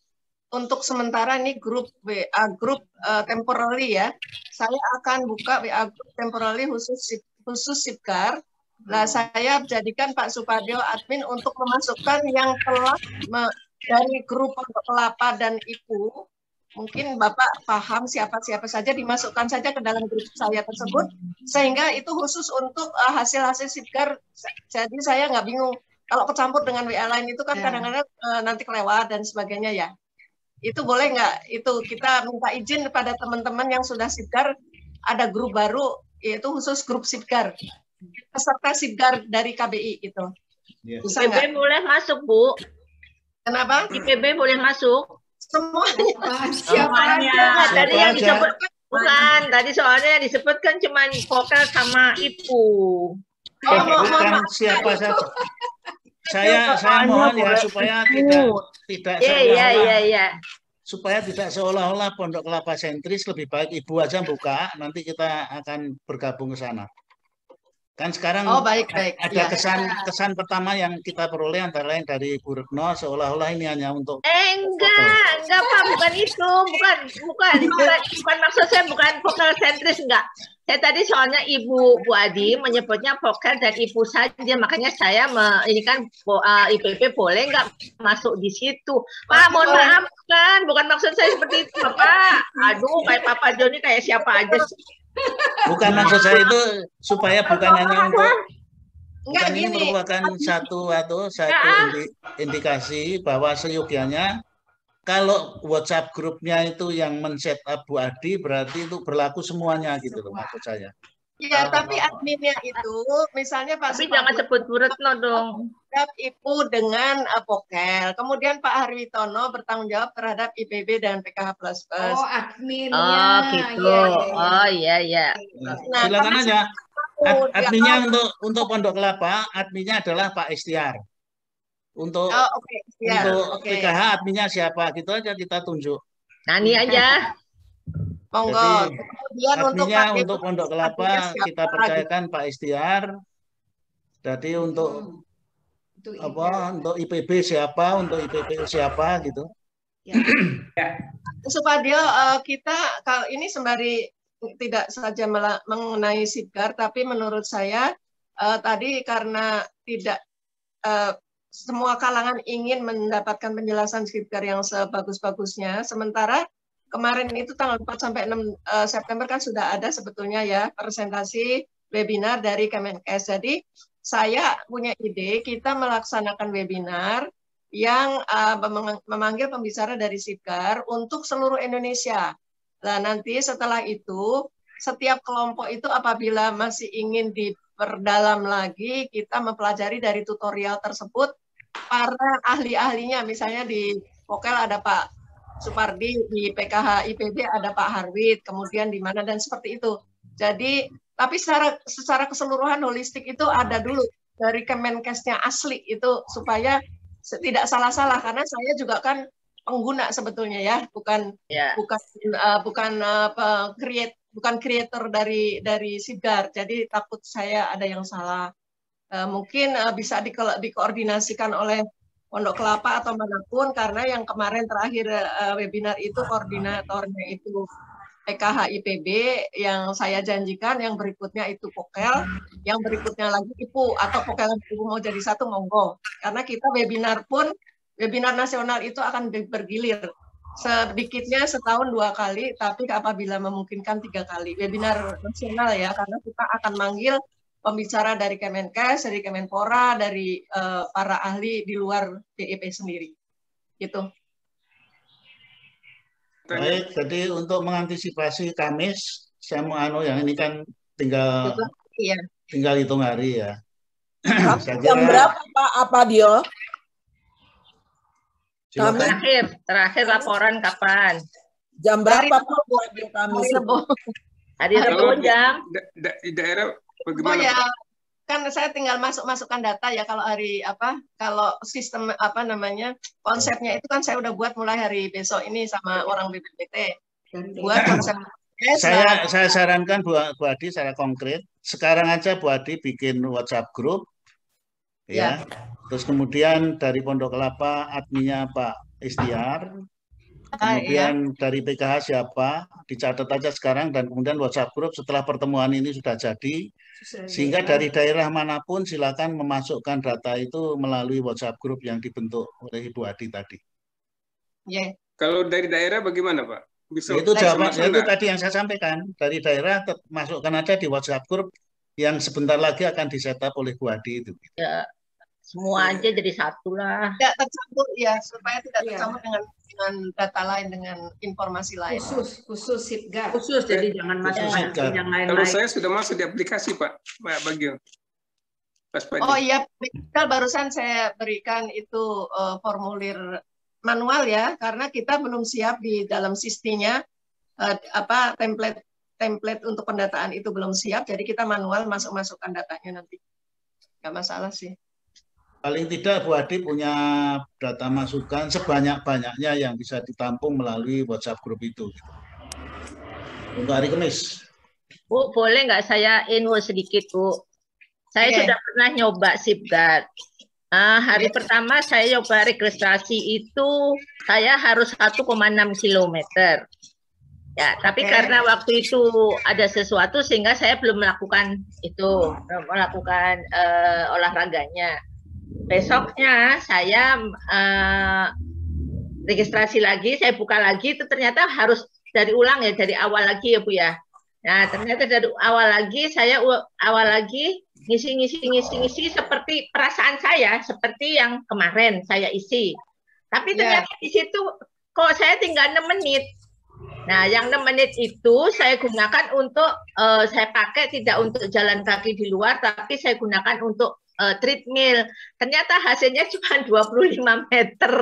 untuk sementara ini grup WA grup uh, temporary ya. Saya akan buka WA grup temporary khusus khusus Sipkar. Nah, saya jadikan Pak Supardio admin untuk memasukkan yang telah me, dari grup Kelapa dan Ibu. Mungkin Bapak paham siapa-siapa saja dimasukkan saja ke dalam grup saya tersebut sehingga itu khusus untuk uh, hasil-hasil Sipkar. Jadi saya nggak bingung kalau kecampur dengan WA lain itu kan ya. kadang-kadang uh, nanti kelewat dan sebagainya ya itu boleh nggak? Itu kita minta izin kepada teman-teman yang sudah sidgar ada grup baru yaitu khusus grup sidgar peserta sidgar dari KBI itu. Bisa IPB boleh masuk bu. Kenapa? IPB boleh masuk. Semuanya. Semuanya. Tadi yang disebut bukan tadi soalnya yang disebutkan cuma vokal sama ibu oh, bukan siapa saja saya saya mohon ya supaya tidak tidak yeah, yeah, yeah, yeah. supaya tidak seolah-olah Pondok Kelapa sentris lebih baik ibu aja buka nanti kita akan bergabung ke sana. Kan sekarang oh, baik, baik. ada ya. kesan kesan pertama yang kita peroleh antara lain dari Bu Retno seolah-olah ini hanya untuk Eh enggak, enggak Pak, bukan itu, bukan bukan bukan, bukan maksud saya bukan vokal sentris enggak. Saya tadi soalnya Ibu Bu Adi menyebutnya vokal dan Ibu saja, makanya saya me, ini kan uh, IPP boleh nggak masuk di situ. Pak, mohon maaf kan, bukan maksud saya seperti itu, Pak. Aduh, kayak Papa Joni kayak siapa aja sih. Bukan maksud saya itu supaya bukan hanya untuk Enggak, bukan ini merupakan satu atau satu indikasi bahwa seyogianya kalau WhatsApp grupnya itu yang men-set Abu Adi berarti itu berlaku semuanya gitu loh maksud saya. Iya, tapi adminnya itu misalnya Pak Tapi jangan sebut Bu Retno dong. IPU dengan Apokel. Kemudian Pak Harwitono bertanggung jawab terhadap IPB dan PKH plus plus. Oh, adminnya. Oh, gitu. Ya, ya, ya. Oh, iya iya. Nah, silakan aja. Ad, adminnya ya, untuk untuk Pondok Kelapa, adminnya adalah Pak Istiar. Untuk oh, okay. untuk okay. PKH adminnya siapa? Gitu aja kita tunjuk. Nani aja. Monggo. Kemudian untuk untuk Pondok Kelapa kita percayakan Pak Istiar. Jadi untuk hmm. Untuk apa untuk IPB siapa, untuk IPP siapa gitu. Ya. [CLEARS THROAT] Supadio, uh, kita kalau ini sembari tidak saja mengenai Sidgar, tapi menurut saya uh, tadi karena tidak uh, semua kalangan ingin mendapatkan penjelasan Sidgar yang sebagus-bagusnya, sementara kemarin itu tanggal 4 sampai 6 uh, September kan sudah ada sebetulnya ya presentasi webinar dari Kemenkes. Jadi saya punya ide kita melaksanakan webinar yang uh, memanggil pembicara dari Sidgar untuk seluruh Indonesia. Nah, nanti setelah itu setiap kelompok itu apabila masih ingin diperdalam lagi, kita mempelajari dari tutorial tersebut para ahli-ahlinya. Misalnya di Pokel ada Pak Supardi, di PKH IPB ada Pak Harwit, kemudian di mana dan seperti itu. Jadi tapi secara secara keseluruhan holistik itu ada dulu dari Kemenkesnya asli itu supaya tidak salah-salah karena saya juga kan pengguna sebetulnya ya bukan yeah. bukan uh, bukan uh, create bukan creator dari dari Sigar jadi takut saya ada yang salah uh, mungkin uh, bisa di, dikoordinasikan oleh Pondok Kelapa atau mana pun karena yang kemarin terakhir uh, webinar itu koordinatornya itu PKH IPB yang saya janjikan yang berikutnya itu Pokel, yang berikutnya lagi IPU atau Pokel IPU mau jadi satu monggo. Karena kita webinar pun webinar nasional itu akan bergilir sedikitnya setahun dua kali, tapi apabila memungkinkan tiga kali. Webinar nasional ya, karena kita akan manggil pembicara dari Kemenkes, dari Kemenpora, dari uh, para ahli di luar DEP sendiri. Gitu. Baik, jadi untuk mengantisipasi Kamis, saya mau anu yang ini kan tinggal iya. tinggal hitung hari ya. Jam berapa Pak apa dia? Kami terakhir, terakhir laporan kapan? Jam berapa Pak buat kami? Hari Rabu jam. Di daerah bagaimana? Oh ya, kan saya tinggal masuk masukkan data ya kalau hari apa kalau sistem apa namanya konsepnya itu kan saya udah buat mulai hari besok ini sama orang BPPT buat konsep saya saya sarankan Bu, Bu Adi secara konkret sekarang aja Bu Adi bikin WhatsApp grup ya, ya. Terus kemudian dari Pondok Kelapa adminnya Pak Istiar. Kemudian iya. dari PKH siapa, dicatat aja sekarang dan kemudian WhatsApp grup setelah pertemuan ini sudah jadi. Sehingga dari daerah mana pun silakan memasukkan data itu melalui WhatsApp grup yang dibentuk oleh Ibu Adi tadi. Yeah. Kalau dari daerah bagaimana Pak? Bisa itu jawabannya itu tadi yang saya sampaikan. Dari daerah masukkan aja di WhatsApp grup yang sebentar lagi akan disetup oleh Bu Adi itu. Ya, semua aja jadi satu lah. Tidak tercampur ya supaya tidak iya. tercampur dengan dengan data lain dengan informasi lain. Khusus khusus sipgar. Khusus jadi jangan masuk ya. yang lain. Kalau saya sudah masuk di aplikasi Pak, Pak Bagio. Oh iya, kita barusan saya berikan itu uh, formulir manual ya, karena kita belum siap di dalam sistemnya uh, apa template template untuk pendataan itu belum siap, jadi kita manual masuk masukkan datanya nanti. Gak masalah sih paling tidak Bu Adi punya data masukan sebanyak-banyaknya yang bisa ditampung melalui WhatsApp grup itu. Untuk hari Kamis. Bu, boleh nggak saya info sedikit, Bu? Saya okay. sudah pernah nyoba Sipgat. Uh, hari okay. pertama saya coba registrasi itu saya harus 1,6 km. Ya, tapi okay. karena waktu itu ada sesuatu sehingga saya belum melakukan itu, melakukan uh, olahraganya besoknya saya uh, registrasi lagi, saya buka lagi, itu ternyata harus dari ulang ya, dari awal lagi ya Bu ya. Nah ternyata dari awal lagi saya awal lagi ngisi ngisi ngisi ngisi seperti perasaan saya, seperti yang kemarin saya isi. Tapi ya. ternyata yeah. di situ kok saya tinggal 6 menit. Nah, yang 6 menit itu saya gunakan untuk uh, saya pakai tidak untuk jalan kaki di luar, tapi saya gunakan untuk uh, treadmill. Ternyata hasilnya [LAUGHS] cuma 25 meter.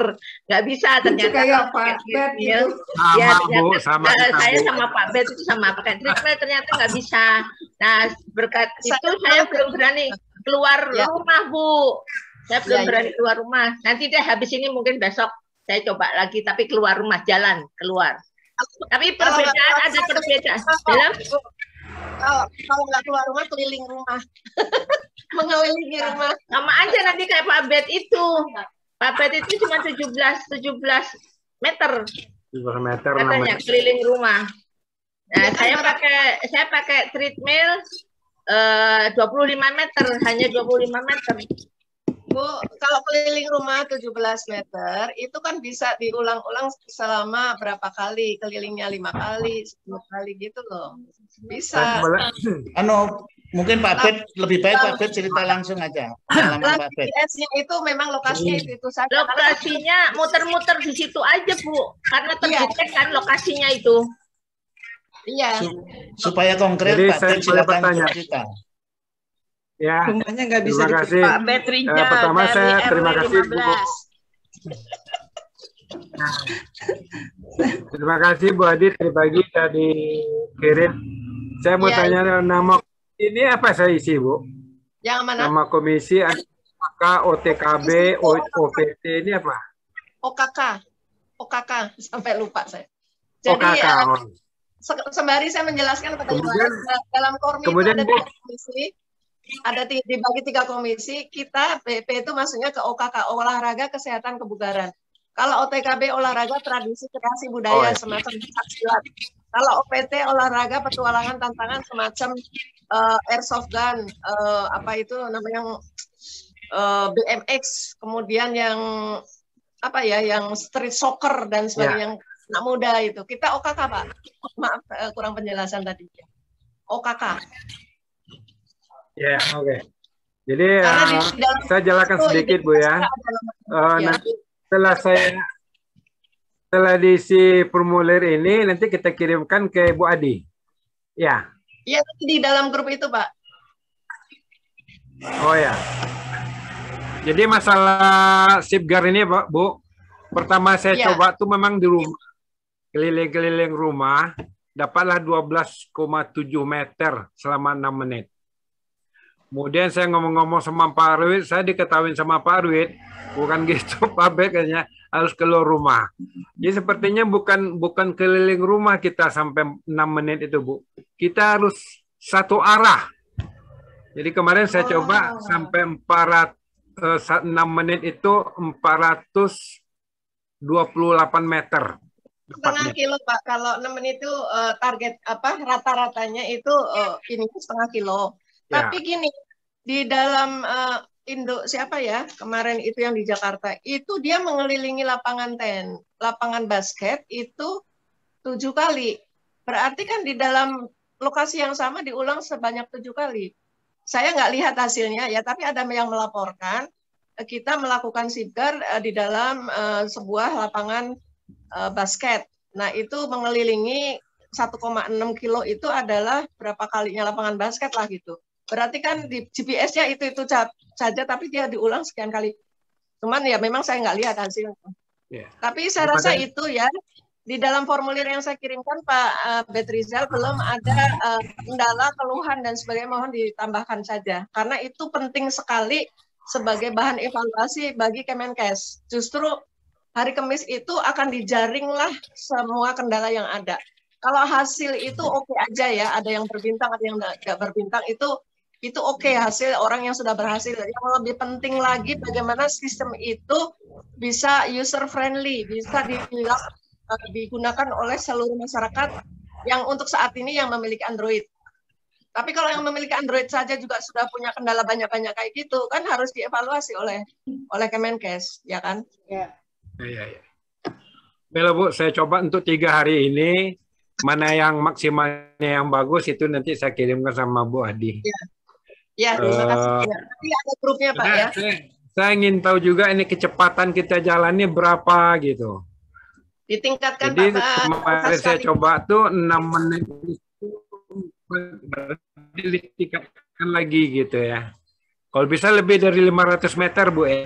Nggak bisa ternyata. kayak Pak Bet itu. Sama, ya, ternyata, Bu, sama uh, saya Bu. sama Pak Bet itu sama pakai treadmill ternyata nggak bisa. Nah, berkat itu saya belum berani keluar ya. rumah, Bu. Saya belum ya, ya. berani keluar rumah. Nanti deh habis ini mungkin besok saya coba lagi tapi keluar rumah jalan keluar. Tapi perbedaan ada perbedaan dalam kalau kalau nggak keluar rumah keliling rumah. [LAUGHS] Mengelilingi rumah. sama aja nanti kayak Pak Bet itu. Pak Bet itu cuma 17 17 meter. 17 meter katanya keliling rumah. Nah ya, saya pakai saya pakai treadmill eh, 25 meter hanya 25 meter Bu, kalau keliling rumah 17 meter, itu kan bisa diulang-ulang selama berapa kali? Kelilingnya lima kali, sepuluh kali gitu loh. Bisa. Ano, mungkin Pak Bet lebih baik Pak Bet cerita langsung aja. Pak Bet. itu memang lokasinya itu, itu saja. Lokasinya muter-muter di situ aja, Bu. Karena iya. terdetek kan lokasinya itu. Iya. Supaya konkret Jadi Pak Bet silakan cerita. Ya. Rumahnya nggak bisa terima kasih. Pak Betrinya uh, pertama saya terima kasih Bu. terima kasih Bu Adit dari pagi tadi kirim. Saya mau ya. tanya nama ini apa saya isi Bu? Yang mana? Nama komisi OKK, OTKB, OPT ini apa? OKK, OKK sampai lupa saya. Jadi OKK. Uh, oh. sembari saya menjelaskan kepada kemudian, dalam komisi kemudian, ada komisi ada dibagi tiga komisi, kita BP itu maksudnya ke OKK, olahraga kesehatan kebugaran. Kalau OTKB olahraga tradisi kreasi budaya oh, ya. semacam silat. Kalau OPT olahraga petualangan tantangan semacam uh, airsoft gun, uh, apa itu namanya uh, BMX, kemudian yang apa ya yang street soccer dan sebagainya yeah. yang anak muda itu. Kita OKK Pak. Maaf eh, kurang penjelasan tadi. OKK. Ya, yeah, oke. Okay. Jadi uh, saya jelaskan sedikit Bu ya. Uh, ya. Nanti setelah saya setelah diisi formulir ini nanti kita kirimkan ke Bu Adi. Ya. Iya, di dalam grup itu, Pak. Oh ya. Jadi masalah sipgar ini, Pak, Bu. Pertama saya ya. coba tuh memang di rumah. Keliling-keliling rumah dapatlah 12,7 meter selama 6 menit. Kemudian saya ngomong-ngomong sama Pak Arwit, saya diketahui sama Pak Arwit, bukan [LAUGHS] gitu Pak Bet kayaknya harus keluar rumah. Jadi sepertinya bukan bukan keliling rumah kita sampai 6 menit itu Bu. Kita harus satu arah. Jadi kemarin saya oh. coba sampai 400 6 eh, menit itu 428 meter. Setengah kilo Pak. Kalau 6 menit itu uh, target apa rata-ratanya itu uh, ini setengah kilo. Ya. Tapi gini, di dalam uh, Indo siapa ya kemarin itu yang di Jakarta itu dia mengelilingi lapangan ten lapangan basket itu tujuh kali berarti kan di dalam lokasi yang sama diulang sebanyak tujuh kali saya nggak lihat hasilnya ya, tapi ada yang melaporkan eh, kita melakukan sigar eh, di dalam uh, sebuah lapangan uh, basket. Nah itu mengelilingi 1,6 kilo itu adalah berapa kalinya lapangan basket lah gitu. Berarti kan di GPS-nya itu itu saja, tapi dia diulang sekian kali. Cuman ya memang saya nggak lihat hasilnya. Yeah. Tapi saya rasa itu ya di dalam formulir yang saya kirimkan Pak uh, Betrizal belum ada uh, kendala, keluhan dan sebagainya mohon ditambahkan saja karena itu penting sekali sebagai bahan evaluasi bagi Kemenkes. Justru hari Kamis itu akan dijaringlah semua kendala yang ada. Kalau hasil itu oke okay aja ya, ada yang berbintang, ada yang tidak berbintang itu itu oke okay, hasil orang yang sudah berhasil. Yang lebih penting lagi bagaimana sistem itu bisa user friendly, bisa dibilang digunakan oleh seluruh masyarakat yang untuk saat ini yang memiliki Android. Tapi kalau yang memiliki Android saja juga sudah punya kendala banyak-banyak kayak gitu, kan harus dievaluasi oleh oleh Kemenkes, ya kan? Ya. Iya, iya. Bella Bu, saya coba untuk tiga hari ini mana yang maksimalnya yang bagus itu nanti saya kirimkan sama Bu Adi. Ya, ya terima kasih. Uh, Nanti ada grupnya Pak ya. Saya, saya ingin tahu juga ini kecepatan kita jalannya berapa gitu. Ditingkatkan Jadi Pak. kemarin saya coba tuh 6 menit itu ditingkatkan lagi gitu ya. Kalau bisa lebih dari 500 meter Bu eh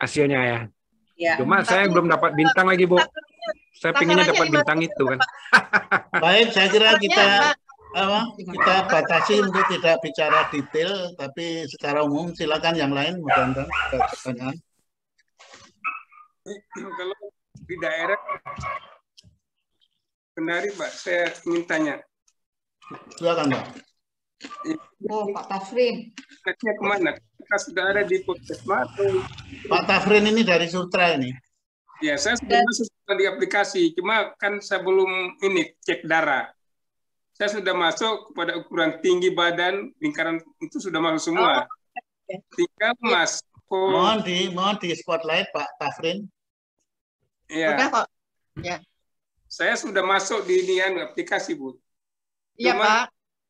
hasilnya ya. ya. Cuma saya belum dapat bintang lagi Bu. Saya pinginnya dapat bintang itu kan. Baik, saya kira kita apa, kita batasi untuk tidak bicara detail, tapi secara umum silakan yang lain mudah-mudahan pertanyaan. Kalau di daerah Kendari, Pak. Saya ingin tanya. Silakan, Pak. Oh, Pak Tafrin. Kayaknya ke mana? Kita sudah ada di Puskesmas atau... Pak Tafrin ini dari Sutra ini. Ya, saya sudah masuk di aplikasi. Cuma kan saya belum ini cek darah. Saya sudah masuk kepada ukuran tinggi badan, lingkaran itu sudah masuk semua. Oh. Tinggal mas. Mohon di mohon di spotlight Pak Tafrin. Iya. Udah kok. Ya. Saya sudah masuk di nian aplikasi, Bu. Iya, Pak.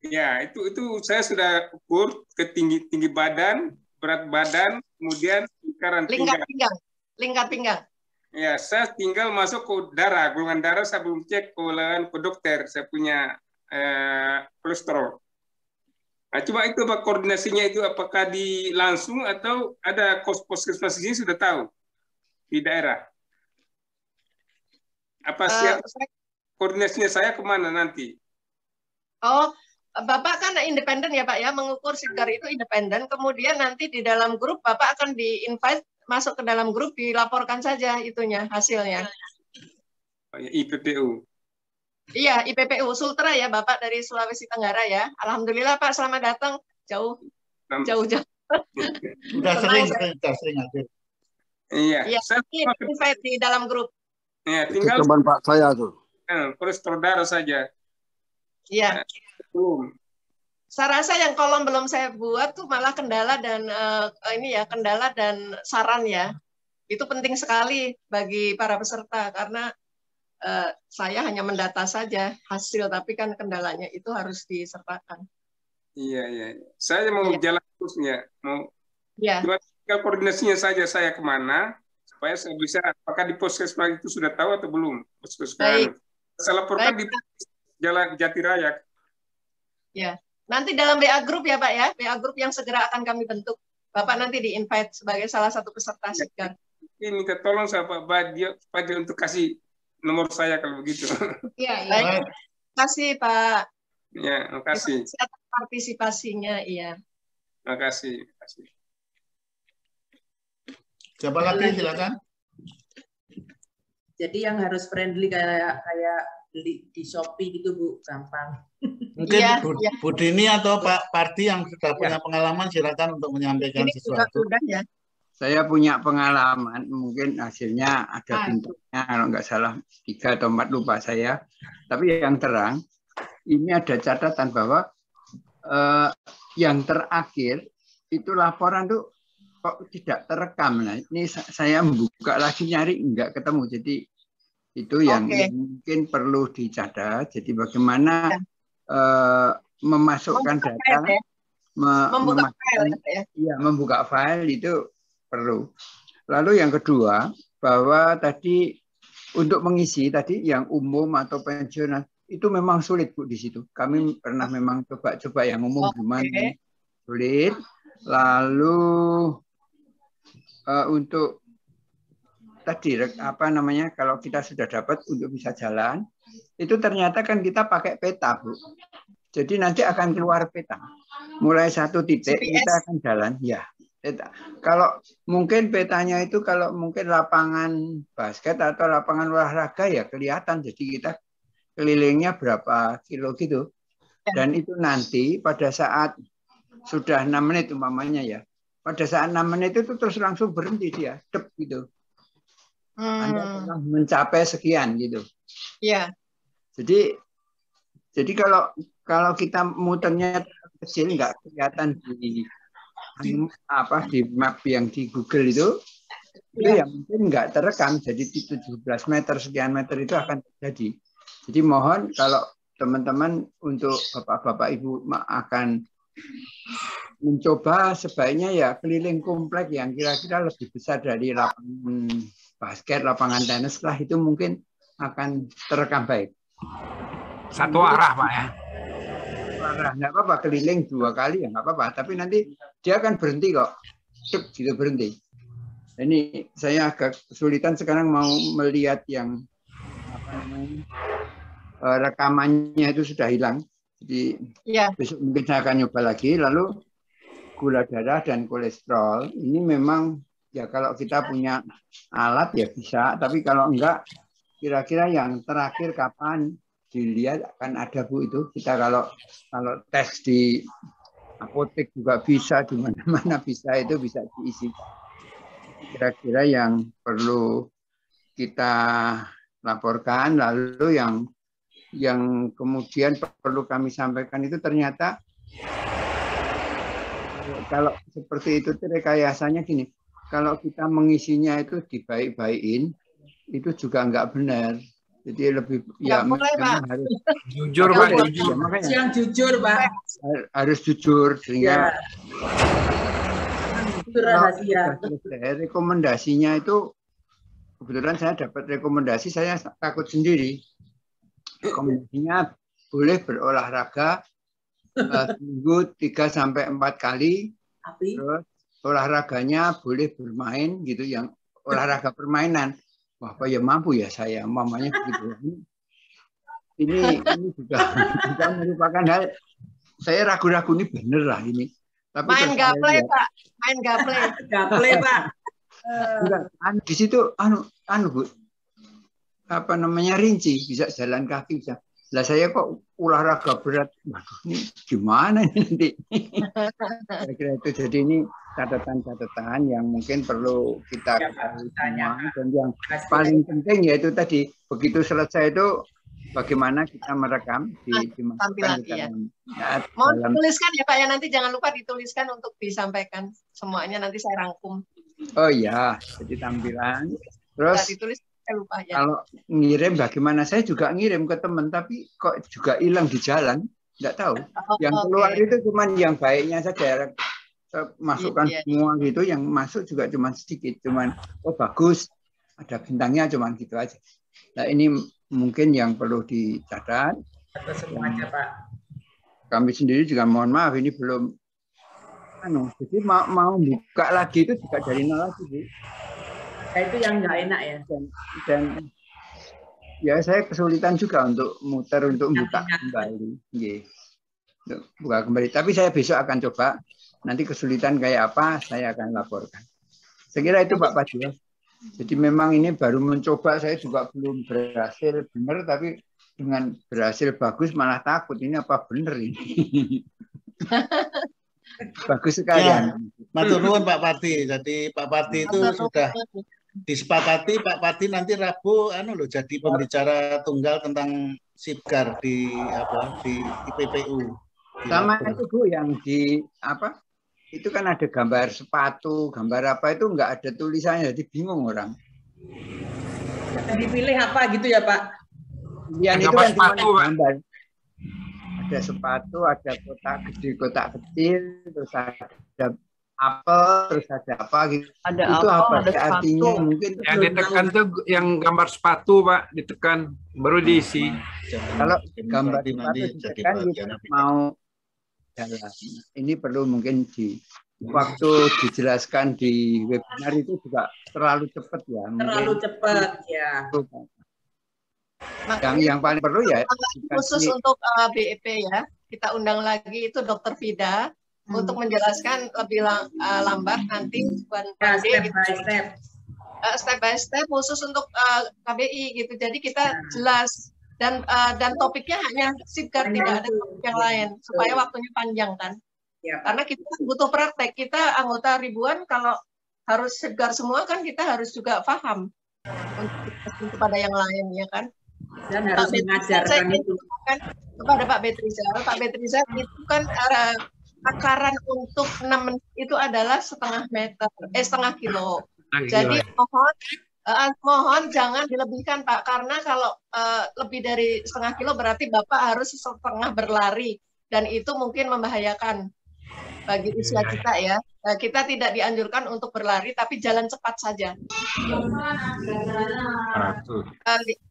Ya, itu itu saya sudah ukur ke tinggi tinggi badan, berat badan, kemudian lingkaran lingkar pinggang. Lingkar pinggang. Ya, saya tinggal masuk ke darah, golongan darah saya belum cek ke ke dokter, saya punya eh, kolesterol. Nah, coba itu apa koordinasinya itu apakah di langsung atau ada kos puskesmas ini sudah tahu di daerah? Apa siap uh, koordinasinya saya ke mana nanti? Oh, Bapak kan independen ya Pak ya, mengukur sigar itu independen. Kemudian nanti di dalam grup Bapak akan di-invite masuk ke dalam grup, dilaporkan saja itunya, hasilnya. Oh, ya, IPPU. Iya, IPPU Sultra ya Bapak dari Sulawesi Tenggara ya. Alhamdulillah Pak, selamat datang. Jauh, jauh-jauh. Sudah sering, sudah sering hadir. Iya, ya, saya invite di dalam grup. Ya, tinggal teman Pak saya tuh. Ya, terus terdara saja. Iya. Belum. Saya rasa yang kolom belum saya buat tuh malah kendala dan uh, ini ya kendala dan saran ya. itu penting sekali bagi para peserta karena uh, saya hanya mendata saja hasil, tapi kan kendalanya itu harus disertakan. Iya, iya. Saya mau ya. jalan terusnya, mau ya. tinggal koordinasinya saja saya ke mana, supaya saya bisa, apakah di puskesmas itu sudah tahu atau belum? Puskesmas. Saya laporkan Baik. di Jalan Jati Raya. Ya, nanti dalam BA Group ya Pak ya, BA Group yang segera akan kami bentuk. Bapak nanti di invite sebagai salah satu peserta ya. Ini minta tolong sama Pak Badio, Pak Badio untuk kasih nomor saya kalau begitu. Iya, iya. Terima kasih Pak. Ya, terima kasih. Partisipasinya, iya. Terima kasih. Terima kasih. Siapa lagi silakan. Jadi yang harus friendly kayak kayak beli di Shopee gitu Bu, gampang. Mungkin ya, Bu, ya. Bu Dini atau Pak Parti yang sudah ya. punya pengalaman silakan untuk menyampaikan Ini sesuatu. Sudah, ya. Saya punya pengalaman, mungkin hasilnya ada ah. bintangnya kalau nggak salah tiga atau empat lupa saya. Tapi yang terang, ini ada catatan bahwa eh, yang terakhir itu laporan tuh kok tidak terekam. Nah, ini saya membuka lagi nyari nggak ketemu. Jadi itu yang, okay. mungkin perlu dicatat. Jadi bagaimana ya. uh, memasukkan membuka data, file, ya? me membuka file, ya? ya membuka file itu perlu. Lalu yang kedua bahwa tadi untuk mengisi tadi yang umum atau pensiunan itu memang sulit bu di situ. Kami pernah memang coba-coba yang umum okay. gimana sulit. Lalu uh, untuk tadi apa namanya kalau kita sudah dapat untuk bisa jalan itu ternyata kan kita pakai peta bu jadi nanti akan keluar peta mulai satu titik kita akan jalan ya. Kalau mungkin petanya itu kalau mungkin lapangan basket atau lapangan olahraga ya kelihatan jadi kita kelilingnya berapa kilo gitu ya. dan itu nanti pada saat sudah enam menit umpamanya ya pada saat enam menit itu terus langsung berhenti dia dep gitu hmm. Anda pernah mencapai sekian gitu. Iya. Jadi jadi kalau kalau kita muternya kecil nggak kelihatan di apa di map yang di Google itu ya. itu ya mungkin nggak terekam jadi di 17 meter sekian meter itu akan terjadi. Jadi mohon kalau teman-teman untuk bapak-bapak ibu akan mencoba sebaiknya ya keliling komplek yang kira-kira lebih besar dari lapangan basket, lapangan tenis lah itu mungkin akan terekam baik. Satu arah Pak ya? Arah, nggak apa-apa, keliling dua kali ya nggak apa-apa. Tapi nanti dia akan berhenti kok. Cuk, gitu berhenti. Ini saya agak kesulitan sekarang mau melihat yang apa namanya, eh, rekamannya itu sudah hilang. Jadi ya. besok mungkin saya akan nyoba lagi. Lalu gula darah dan kolesterol ini memang ya kalau kita punya alat ya bisa, tapi kalau enggak kira-kira yang terakhir kapan dilihat akan ada Bu itu. Kita kalau kalau tes di apotek juga bisa di mana-mana bisa itu bisa diisi. Kira-kira yang perlu kita laporkan lalu yang yang kemudian perlu kami sampaikan itu ternyata kalau seperti itu rekayasanya gini kalau kita mengisinya itu dibaik-baikin itu juga nggak benar. Jadi lebih ya, ya boleh, Pak. harus jujur Pak, jujur. Ya, makanya, yang jujur Pak. Harus jujur sehingga ya. rekomendasinya itu kebetulan saya dapat rekomendasi saya takut sendiri. Rekomendasinya boleh berolahraga uh, seminggu 3 sampai empat kali. Tapi? Terus olahraganya boleh bermain gitu yang olahraga permainan. Apa ya mampu ya saya mamanya begitu. Ini ini juga, [LAUGHS] juga merupakan hal saya ragu-ragu ini bener lah ini. Tapi main gaple Pak, main gaple. [LAUGHS] gaple Pak. Enggak, anu, di situ anu anu Bu. Apa namanya rinci bisa jalan kaki bisa lah saya kok olahraga berat. Waduh, ini gimana ini nanti? saya kira itu jadi ini catatan-catatan yang mungkin perlu kita ya, semua dan yang paling penting yaitu tadi begitu selesai itu bagaimana kita merekam di, di tampilan iya. Ya, Mau dalam... dituliskan ya Pak ya nanti jangan lupa dituliskan untuk disampaikan semuanya nanti saya rangkum. Oh iya, jadi tampilan. Terus ditulis saya lupa ya. Kalau ngirim bagaimana? Saya juga ngirim ke teman tapi kok juga hilang di jalan, nggak tahu. Oh, yang keluar okay. itu cuma yang baiknya saja masukkan yeah, yeah. semua gitu yang masuk juga cuma sedikit cuman oh bagus ada bintangnya cuma gitu aja nah ini mungkin yang perlu dicatat semuanya pak kami sendiri juga mohon maaf ini belum anu jadi mau, mau buka lagi itu juga dari nol lagi nah, itu yang nggak enak ya dan, dan ya saya kesulitan juga untuk muter untuk buka kembali yeah. buka kembali tapi saya besok akan coba Nanti kesulitan kayak apa saya akan laporkan. Saya kira itu Pak Padilla. Jadi memang ini baru mencoba, saya juga belum berhasil benar, tapi dengan berhasil bagus malah takut ini apa benar ini. [LAUGHS] bagus sekali. Ya, Matur nuwun Pak Pati. Jadi Pak Pati itu sudah disepakati Pak Pati nanti Rabu anu loh jadi pembicara tunggal tentang Sipgar di apa di IPPU. Sama itu Bu yang di apa itu kan ada gambar sepatu, gambar apa itu enggak ada tulisannya, jadi bingung orang. Dipilih apa gitu ya Pak? Yang itu kan sepatu, gambar. Ada sepatu, ada kotak gede, kotak kecil, terus ada apel, terus ada apa gitu. Ada itu apa, apa ada artinya sepatu. mungkin Yang ditekan tuh yang gambar sepatu Pak, ditekan baru diisi. kalau gambar sepatu ditekan gitu, mau jalan. Ini perlu mungkin di waktu dijelaskan di webinar itu juga terlalu cepat ya. Terlalu cepat ya. Yang yang paling perlu ya khusus untuk uh, BEP ya. Kita undang lagi itu Dokter Vida hmm. untuk menjelaskan lebih lang, uh, lambat nanti ya, step gitu. by step. Uh, step by step khusus untuk uh, KBI gitu. Jadi kita ya. jelas dan uh, dan topiknya hanya sipgar tidak ada topik yang lain supaya waktunya panjang kan ya. karena kita kan butuh praktek kita anggota ribuan kalau harus segar semua kan kita harus juga paham untuk kepada yang lain ya kan dan harus mengajarkan itu kan kepada Pak Betrizal Pak Betrizal itu kan uh, akaran untuk 6 menit itu adalah setengah meter eh setengah kilo. Jadi mohon Uh, mohon jangan dilebihkan Pak, karena kalau uh, lebih dari setengah kilo berarti Bapak harus setengah berlari. Dan itu mungkin membahayakan bagi usia iya. kita ya. Uh, kita tidak dianjurkan untuk berlari, tapi jalan cepat saja. Uh,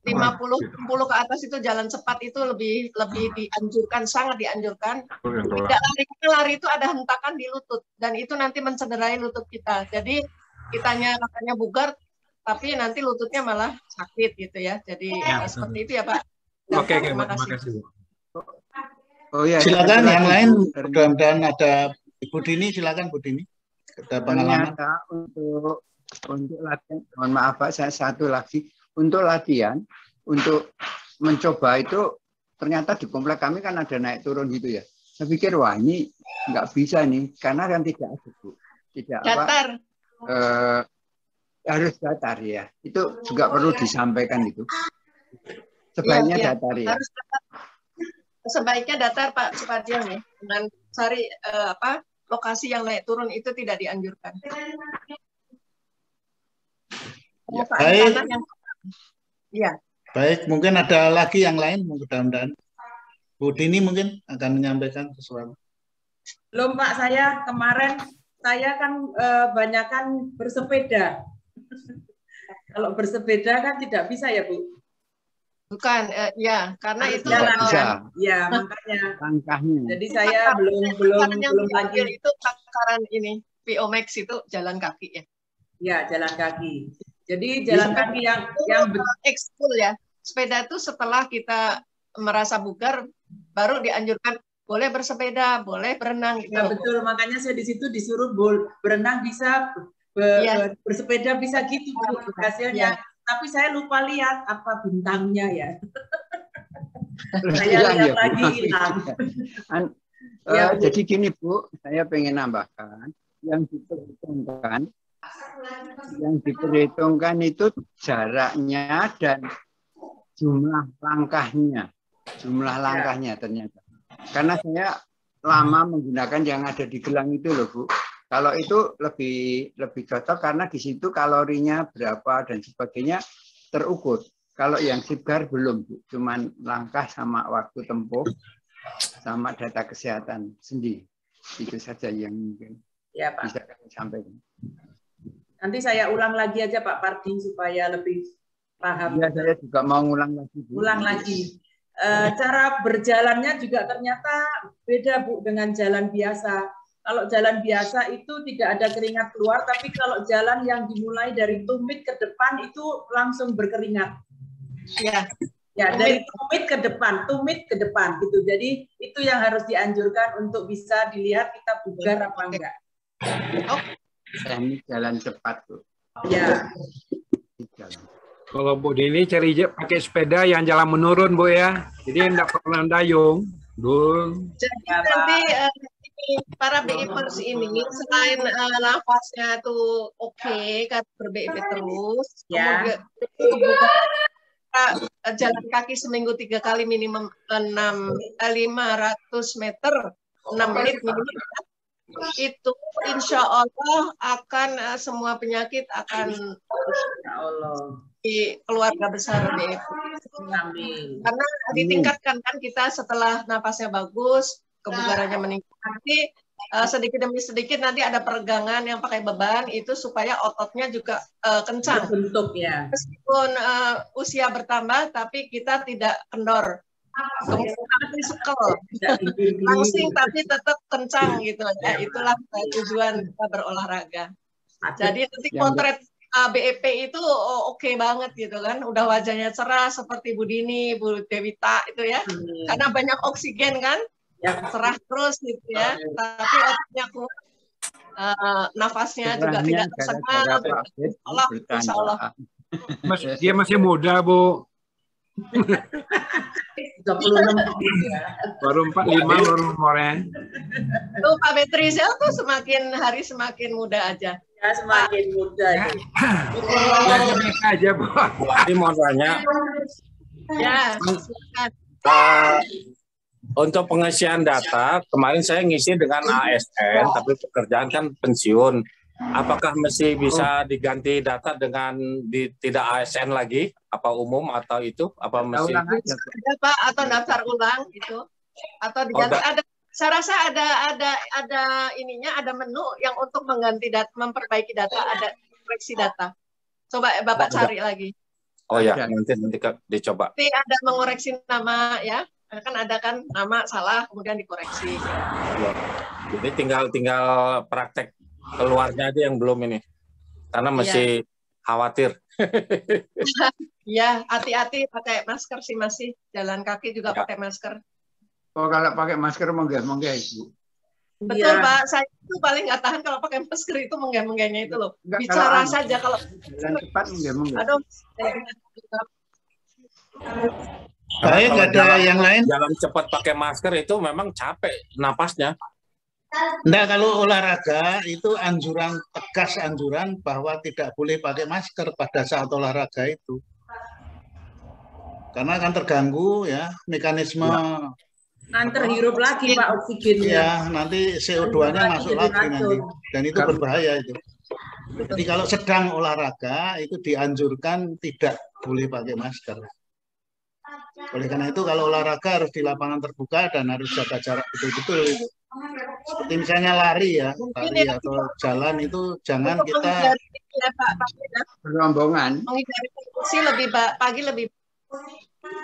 50 60 ke atas itu jalan cepat itu lebih lebih dianjurkan, sangat dianjurkan. Tidak lari, lari itu ada hentakan di lutut dan itu nanti mencederai lutut kita. Jadi kitanya katanya bugar, tapi nanti lututnya malah sakit gitu ya. Jadi ya, seperti itu ya Pak. Oke, okay, terima kasih. kasih. Oh ya, silakan yang lain mudah-mudahan ada Ibu Dini, silakan Bu Dini. Ada pengalaman. untuk untuk latihan, mohon maaf Pak, saya satu lagi untuk latihan untuk mencoba itu ternyata di komplek kami kan ada naik turun gitu ya. Saya pikir wah ini nggak bisa nih karena kan tidak ada bu, tidak Datar. apa. Eh, harus datar ya. Itu juga perlu disampaikan itu. Sebaiknya ya, ya. datar ya. Harus datar. Sebaiknya datar Pak Supardian ya. Dengan cari uh, apa lokasi yang naik turun itu tidak dianjurkan. Ya, baik. Yang... Ya. Baik, mungkin ada lagi yang lain mudah-mudahan. Bu Dini mungkin akan menyampaikan sesuatu. Belum Pak, saya kemarin saya kan e, banyakan bersepeda. [LAUGHS] Kalau bersepeda kan tidak bisa ya Bu? Bukan, uh, ya karena itu jalan kan. Ya makanya. Langkahnya. Jadi saya belum belum belum lagi. Itu takaran ini PO Max itu jalan kaki ya. Ya jalan kaki. Jadi jalan kaki yang yang ekskul ya. Sepeda itu setelah kita merasa bugar baru dianjurkan boleh bersepeda, boleh berenang gitu. Ya betul, makanya saya di situ disuruh berenang bisa, ya. bersepeda bisa gitu hasilnya. Ya. Tapi saya lupa lihat apa bintangnya ya. [LAUGHS] saya lihat ya, lagi hilang. [LAUGHS] uh, [LAUGHS] jadi gini Bu, saya pengen nambahkan yang diperhitungkan yang diperhitungkan itu jaraknya dan jumlah langkahnya, jumlah ya. langkahnya ternyata. Karena saya lama menggunakan yang ada di gelang itu loh Bu. Kalau itu lebih lebih cocok karena di situ kalorinya berapa dan sebagainya terukur. Kalau yang Sipgar belum, cuman langkah sama waktu tempuh sama data kesehatan sendiri. Itu saja yang mungkin ya, Pak. bisa kami sampaikan. Nanti saya ulang lagi aja Pak Pardi supaya lebih paham. Ya, saya juga mau ulang lagi. Bu. Ulang lagi. E, cara berjalannya juga ternyata beda Bu dengan jalan biasa. Kalau jalan biasa itu tidak ada keringat keluar, tapi kalau jalan yang dimulai dari tumit ke depan itu langsung berkeringat. Ya, ya dari tumit ke depan, tumit ke depan gitu. Jadi itu yang harus dianjurkan untuk bisa dilihat kita bugar apa enggak. Oh. Ini jalan cepat tuh. Ya. Kalau Bu Dini cari pakai sepeda yang jalan menurun Bu ya. Jadi enggak pernah dayung. Dul. Jadi nanti uh, para BIPers ini selain uh, nafasnya tuh oke okay, kan ber-BIP terus, ya. kemudian jalan kaki seminggu tiga kali minimum enam eh, lima ratus meter enam menit minimum itu insya Allah akan uh, semua penyakit akan Allah. di keluarga besar BF. Amin. Karena ditingkatkan kan kita setelah napasnya bagus, kebugarannya meningkat. Nanti uh, sedikit demi sedikit nanti ada peregangan yang pakai beban itu supaya ototnya juga uh, kencang. Bentuk ya. Meskipun uh, usia bertambah tapi kita tidak kendor. Kemudian physical, langsing tapi tetap kencang gitu ya. Itulah tujuan kita berolahraga. Jadi nanti potret uh, BEP itu oh, oke okay banget gitu kan. Udah wajahnya cerah seperti Bu Dini, Bu Dewita itu ya. Hmm. Karena banyak oksigen kan cerah terus gitu ya. Tapi otaknya kuat, uh, nafasnya juga tidak tersengal. Allah, insya Allah. Mas, dia masih muda, Bu. 36 baru 45 baru kemarin. Tuh Pak Betrizel tuh semakin hari semakin muda aja. Ya, semakin muda. Ya, ya aja, Bu. Tadi mau tanya. Ya, Uh, untuk pengisian data, kemarin saya ngisi dengan ASN, tapi pekerjaan kan pensiun. Apakah mesti bisa diganti data dengan di, tidak ASN lagi? Apa umum atau itu? Apa mesti? Ada Pak atau daftar ulang gitu? Atau diganti? Oh, ada saya rasa ada ada ada ininya ada menu yang untuk mengganti data memperbaiki data ada koreksi data coba bapak oh, cari lagi oh ya nanti nanti dicoba nanti ada mengoreksi nama ya kan ada kan nama salah kemudian dikoreksi ya. jadi tinggal tinggal praktek keluarnya aja yang belum ini karena iya. masih ya. khawatir [LAUGHS] Iya, hati-hati pakai masker sih masih jalan kaki juga ya. pakai masker Oh kalau pakai masker menggah-menggah ibu. Betul ya. Pak, saya itu paling nggak tahan kalau pakai masker itu menggah-menggahnya itu loh. Enggak, Bicara kalau saja kalau jalan cepat menggah-menggah. Aduh. Baik, nggak ada yang lain. Jalan cepat pakai masker itu memang capek napasnya. Nah, kalau olahraga itu anjuran tegas anjuran bahwa tidak boleh pakai masker pada saat olahraga itu. Karena akan terganggu ya mekanisme ya Nanti hirup lagi Pak oksigennya. Ya, nanti CO2-nya masuk lagi nanti. Dan itu berbahaya itu. Jadi kalau sedang olahraga itu dianjurkan tidak boleh pakai masker. Oleh karena itu kalau olahraga harus di lapangan terbuka dan harus jaga jarak betul-betul. Seperti misalnya lari ya, lari atau jalan itu jangan kita berombongan. Menghindari lebih pagi lebih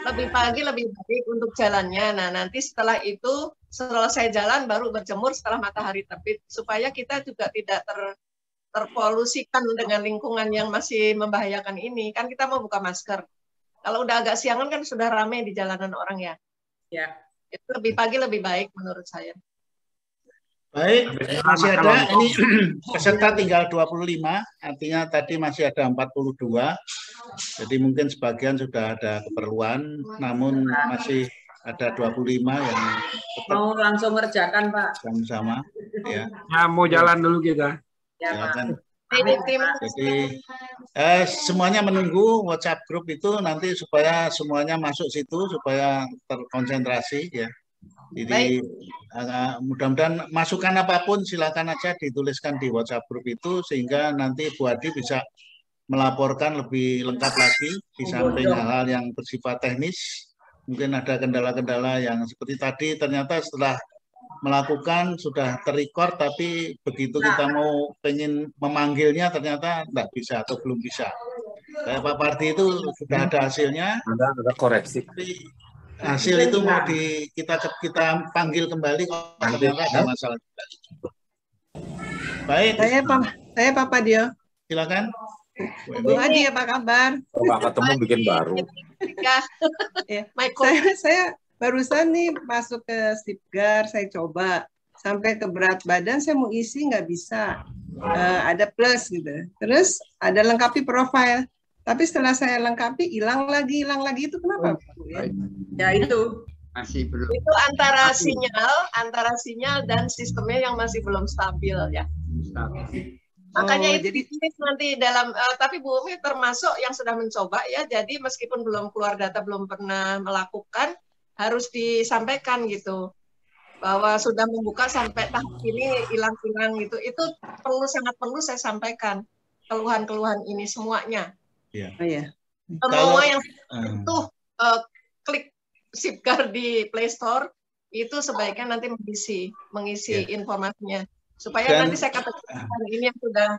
lebih pagi lebih baik untuk jalannya. Nah, nanti setelah itu selesai jalan baru berjemur setelah matahari terbit supaya kita juga tidak ter terpolusikan dengan lingkungan yang masih membahayakan ini. Kan kita mau buka masker. Kalau udah agak siangan kan sudah ramai di jalanan orang ya. Ya. Itu lebih pagi lebih baik menurut saya. Baik, masih ada ini peserta tinggal 25, artinya tadi masih ada 42. Jadi mungkin sebagian sudah ada keperluan, namun masih ada 25 yang mau langsung ngerjakan, Pak. Sama-sama, ya. Ya, mau jalan dulu kita. Ya, Pak. Kan. Jadi eh, semuanya menunggu WhatsApp grup itu nanti supaya semuanya masuk situ supaya terkonsentrasi ya. Jadi uh, mudah-mudahan masukan apa pun silakan aja dituliskan di WhatsApp grup itu sehingga nanti Bu Adi bisa melaporkan lebih lengkap lagi di samping hal-hal yang bersifat teknis. Mungkin ada kendala-kendala yang seperti tadi ternyata setelah melakukan sudah terrecord tapi begitu kita mau pengen memanggilnya ternyata tidak bisa atau belum bisa. Kayak Pak Parti itu sudah ada hasilnya. Ada, ada koreksi. Tapi hasil itu mau di kita kita panggil kembali kok ternyata ada masalah. Baik. Saya Pak saya Papa Dio. Silakan. Bu Adi apa kabar? Coba ketemu bikin baru. ya. Saya saya barusan nih masuk ke Sipgar, saya coba sampai ke berat badan saya mau isi nggak bisa. Uh, ada plus gitu. Terus ada lengkapi profile. Tapi setelah saya lengkapi hilang lagi, hilang lagi itu kenapa? Oh, ya? ya itu masih belum. Itu antara masih. sinyal, antara sinyal dan sistemnya yang masih belum stabil ya. Stabil. Makanya oh, itu jadi nanti dalam uh, tapi Bu Umi termasuk yang sudah mencoba ya. Jadi meskipun belum keluar data, belum pernah melakukan, harus disampaikan gitu bahwa sudah membuka sampai tahap ini hilang-hilang gitu. Itu perlu sangat perlu saya sampaikan keluhan-keluhan ini semuanya. Iya. Oh, ya. Semua yang itu uh, klik Sipgar di Play Store itu sebaiknya nanti mengisi mengisi yeah. informasinya supaya Dan, nanti saya katakan ini yang sudah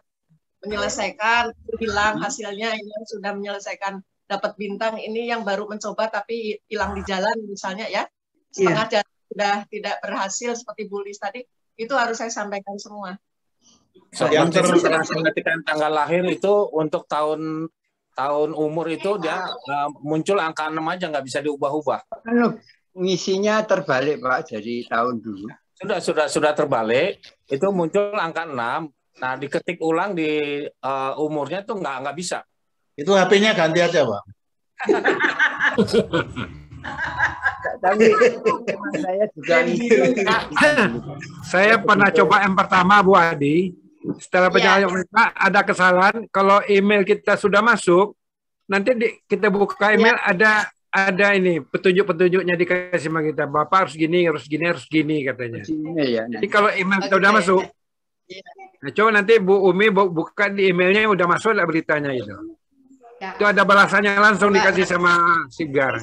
menyelesaikan hilang hasilnya ini yang sudah menyelesaikan dapat bintang ini yang baru mencoba tapi hilang di jalan misalnya ya setengah yeah. jalan sudah tidak berhasil seperti Bulis tadi itu harus saya sampaikan semua. So, yang terus tanggal lahir itu untuk tahun tahun umur itu dia uh, muncul angka 6 aja nggak bisa diubah-ubah. Ngisinya terbalik Pak jadi tahun dulu. Sudah sudah sudah terbalik itu muncul angka 6. Nah diketik ulang di uh, umurnya tuh nggak nggak bisa. Itu HP-nya ganti aja Pak. Tapi saya juga saya pernah coba yang pertama Bu Adi. Setelah penjelasan yeah. mereka ada kesalahan. Kalau email kita sudah masuk nanti di, kita buka email yeah. ada ada ini petunjuk-petunjuknya dikasih sama kita. Bapak harus gini harus gini harus gini katanya. Ya, jadi kalau email kita udah masuk. Nah, coba nanti Bu Umi buka di emailnya udah masuk lah beritanya itu. ya. Itu ada balasannya langsung dikasih sama Sigar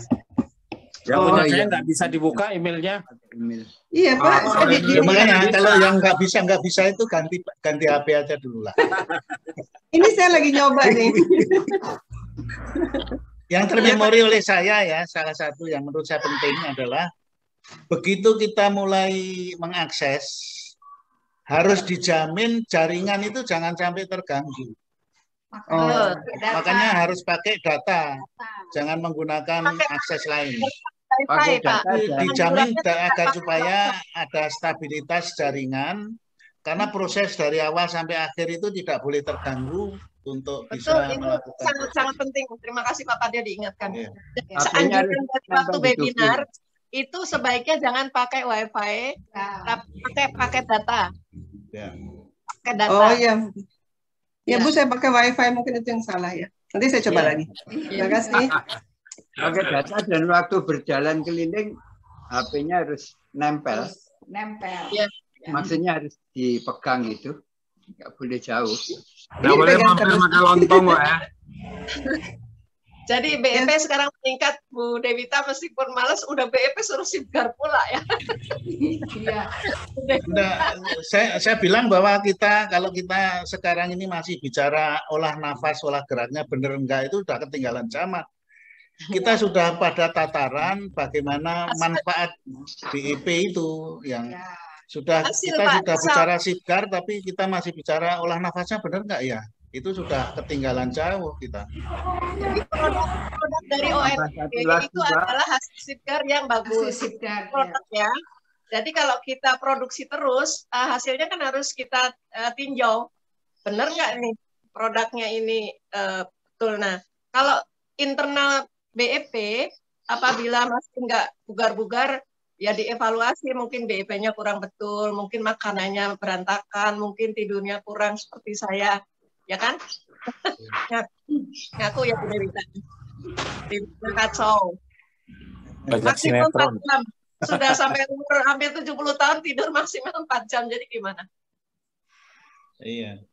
yang oh, punya iya. saya nggak bisa dibuka emailnya. Email. Iya Pak. Oh, oh, iya. Makanya kalau yang nggak bisa nggak bisa itu ganti ganti HP aja dulu lah. [LAUGHS] Ini saya lagi nyoba nih. [LAUGHS] yang termemori oleh saya ya salah satu yang menurut saya penting adalah begitu kita mulai mengakses harus dijamin jaringan itu jangan sampai terganggu. Oh, makanya harus pakai data, jangan menggunakan akses lain. Pakai data dijamin agar supaya ada stabilitas jaringan karena proses dari awal sampai akhir itu tidak boleh terganggu untuk Betul, bisa itu melakukan sangat sangat penting. Terima kasih Pak Padia diingatkan. Ya. Seanjuran dari waktu webinar itu sebaiknya jangan pakai WiFi, nah. tapi pakai pakai data. Ya. Pakai data. Oh iya. Ya, ya Bu, saya pakai WiFi mungkin itu yang salah ya. Nanti saya coba ya. lagi. Terima kasih. Pakai data dan waktu berjalan keliling HP-nya harus nempel. nempel. Ya. Maksudnya harus dipegang gitu. Nggak boleh jauh. Nggak boleh mampir makan lontong ya. [LAUGHS] Jadi BEP ya. sekarang meningkat Bu Devita meskipun males udah BEP suruh sibgar pula ya. Iya. saya saya bilang bahwa kita kalau kita sekarang ini masih bicara olah nafas, olah geraknya bener enggak itu udah ketinggalan zaman kita sudah pada tataran bagaimana manfaat BIP itu yang ya. sudah Hasil, kita Pak. sudah bicara sigar tapi kita masih bicara olah nafasnya benar nggak ya? Itu sudah ketinggalan jauh kita. Jadi produk, dari ONG itu adalah hasil sigar yang bagus. Sigar, produknya. Ya. Jadi kalau kita produksi terus, uh, hasilnya kan harus kita uh, tinjau. Benar nggak nih produknya ini uh, betul? Nah, kalau internal BEP apabila masih nggak bugar-bugar ya dievaluasi mungkin BEP-nya kurang betul, mungkin makanannya berantakan, mungkin tidurnya kurang seperti saya, ya kan? Ngaku ya Bu Dewi Tidurnya kacau. Maksimum 4 jam, sudah sampai umur hampir 70 tahun tidur maksimal 4 jam. Jadi gimana? Iya.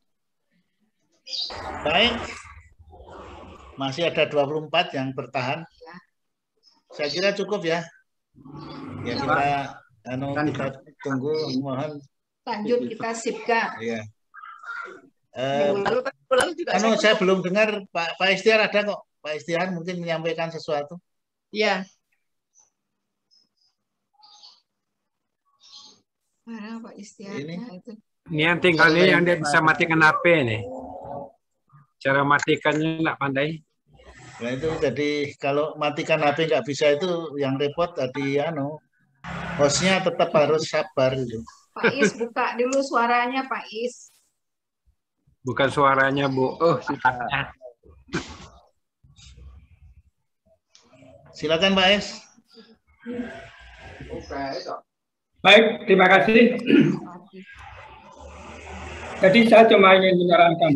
Baik. Masih ada 24 yang bertahan. Saya kira cukup ya. Ya kita anu kita tunggu mohon lanjut kita sipka. Iya. Eh, anu saya belum dengar Pak Pak Istiar ada kok. Pak Istiar mungkin menyampaikan sesuatu. Iya. Mana Pak Istiar? Ini. Nah, itu. Ini yang yang dia bisa matikan HP nih. Cara matikannya nggak pandai. Nah itu jadi kalau matikan HP nggak bisa itu yang repot tadi anu hostnya tetap harus sabar gitu. Pak Is buka dulu suaranya Pak Is. Bukan suaranya Bu. Oh sudah. Silakan Pak Es. Baik, terima kasih. Jadi saya cuma ingin menyarankan.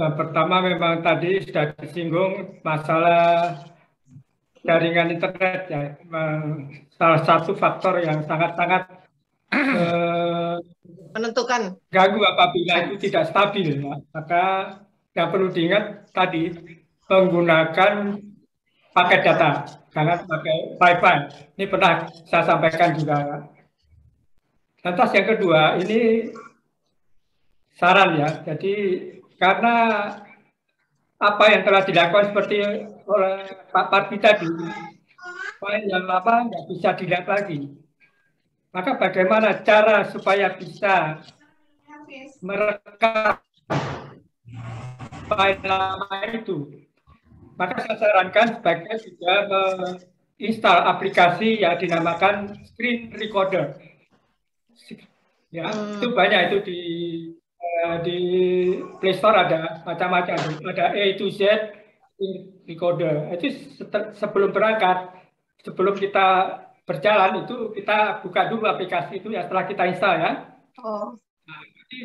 Nah, pertama memang tadi sudah disinggung masalah jaringan internet ya. Salah satu faktor yang sangat-sangat eh, menentukan ganggu apabila itu tidak stabil. Maka yang perlu diingat tadi menggunakan paket data, jangan pakai Wi-Fi. Ini pernah saya sampaikan juga. Lantas yang kedua, ini saran ya. Jadi karena apa yang telah dilakukan seperti oleh Pak Parti tadi, yang lama nggak bisa dilihat lagi. Maka bagaimana cara supaya bisa merekam file lama itu? Maka saya sarankan sebaiknya juga menginstal aplikasi yang dinamakan screen recorder. Ya, itu banyak itu di uh, di Play Store ada macam-macam. Ada A to Z recorder. Itu sebelum berangkat, sebelum kita berjalan itu kita buka dulu aplikasi itu ya setelah kita install ya. Oh. Nah, jadi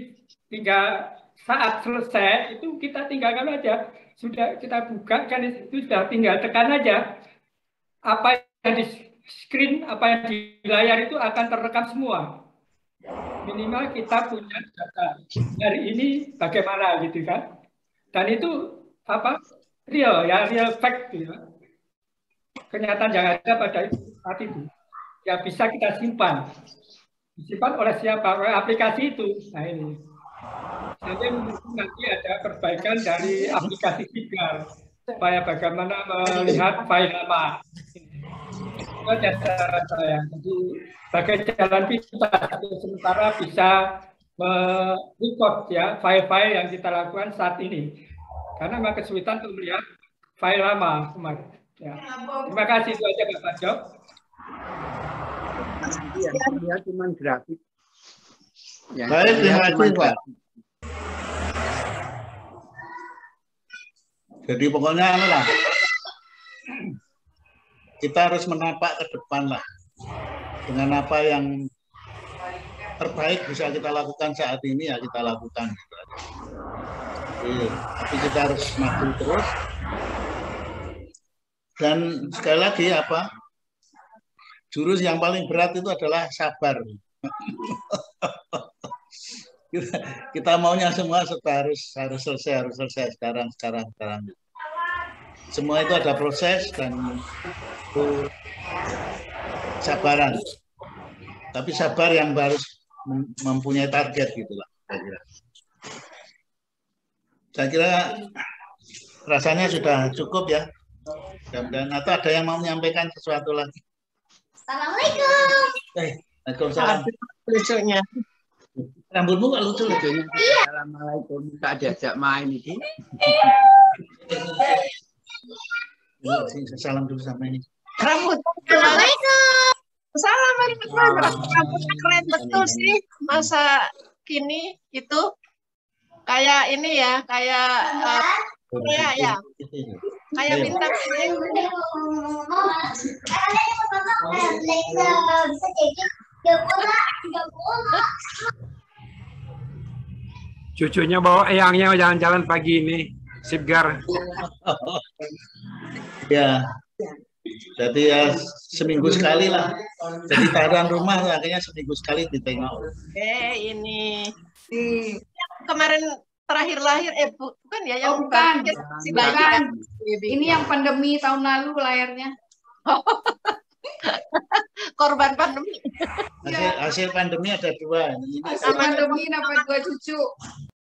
tinggal saat selesai itu kita tinggalkan aja sudah kita buka kan itu sudah tinggal tekan aja apa yang di screen apa yang di layar itu akan terekam semua minimal kita punya data dari ini bagaimana gitu kan dan itu apa real ya real fact gitu ya. kenyataan yang ada pada saat itu ya bisa kita simpan disimpan oleh siapa oleh aplikasi itu nah ini jadi nanti ada perbaikan dari aplikasi Sigal supaya bagaimana melihat file lama. Itu cara saya. Jadi sebagai jalan pintas sementara bisa merecord ya file-file yang kita lakukan saat ini. Karena memang kesulitan untuk melihat file lama kemarin. Ya. Terima kasih itu aja Bapak Jok. Ya, cuma grafik. Ya, Baik, terima kasih Pak. Jadi pokoknya anu lah. Kita harus menapak ke depan lah. Dengan apa yang terbaik bisa kita lakukan saat ini ya kita lakukan gitu aja. Jadi, tapi kita harus maju terus. Dan sekali lagi apa? Jurus yang paling berat itu adalah sabar. kita, kita maunya semua harus harus selesai harus selesai sekarang sekarang sekarang. Semua itu ada proses dan itu sabaran. Tapi sabar yang harus mempunyai target gitulah saya kira. Saya kira rasanya sudah cukup ya. Dan atau ada yang mau menyampaikan sesuatu lagi Assalamualaikum. Eh, Waalaikumsalam. Lucunya. Rambutmu gak lucu lucu. Assalamualaikum. Tak diajak main ini. Salam dulu sama ini. Rambut. Assalamualaikum. Salam Rambutnya keren betul sih. Masa kini itu kayak ini ya, kayak uh, ya ya. Kayak bintang Cucunya bawa eyangnya jalan-jalan pagi ini, Sipgar. ya. Jadi ya seminggu sekali lah. Jadi tahanan rumah akhirnya seminggu sekali ditengok. Eh ini di kemarin terakhir lahir eh bu- bukan ya yang Oh, bukan. terakhir si bayi Bukan. kan? Ini yang pandemi tahun lalu layarnya. [LAUGHS] korban pandemi. Hasil, hasil pandemi ada dua. Ini Hasil pandemi dapat dua cucu.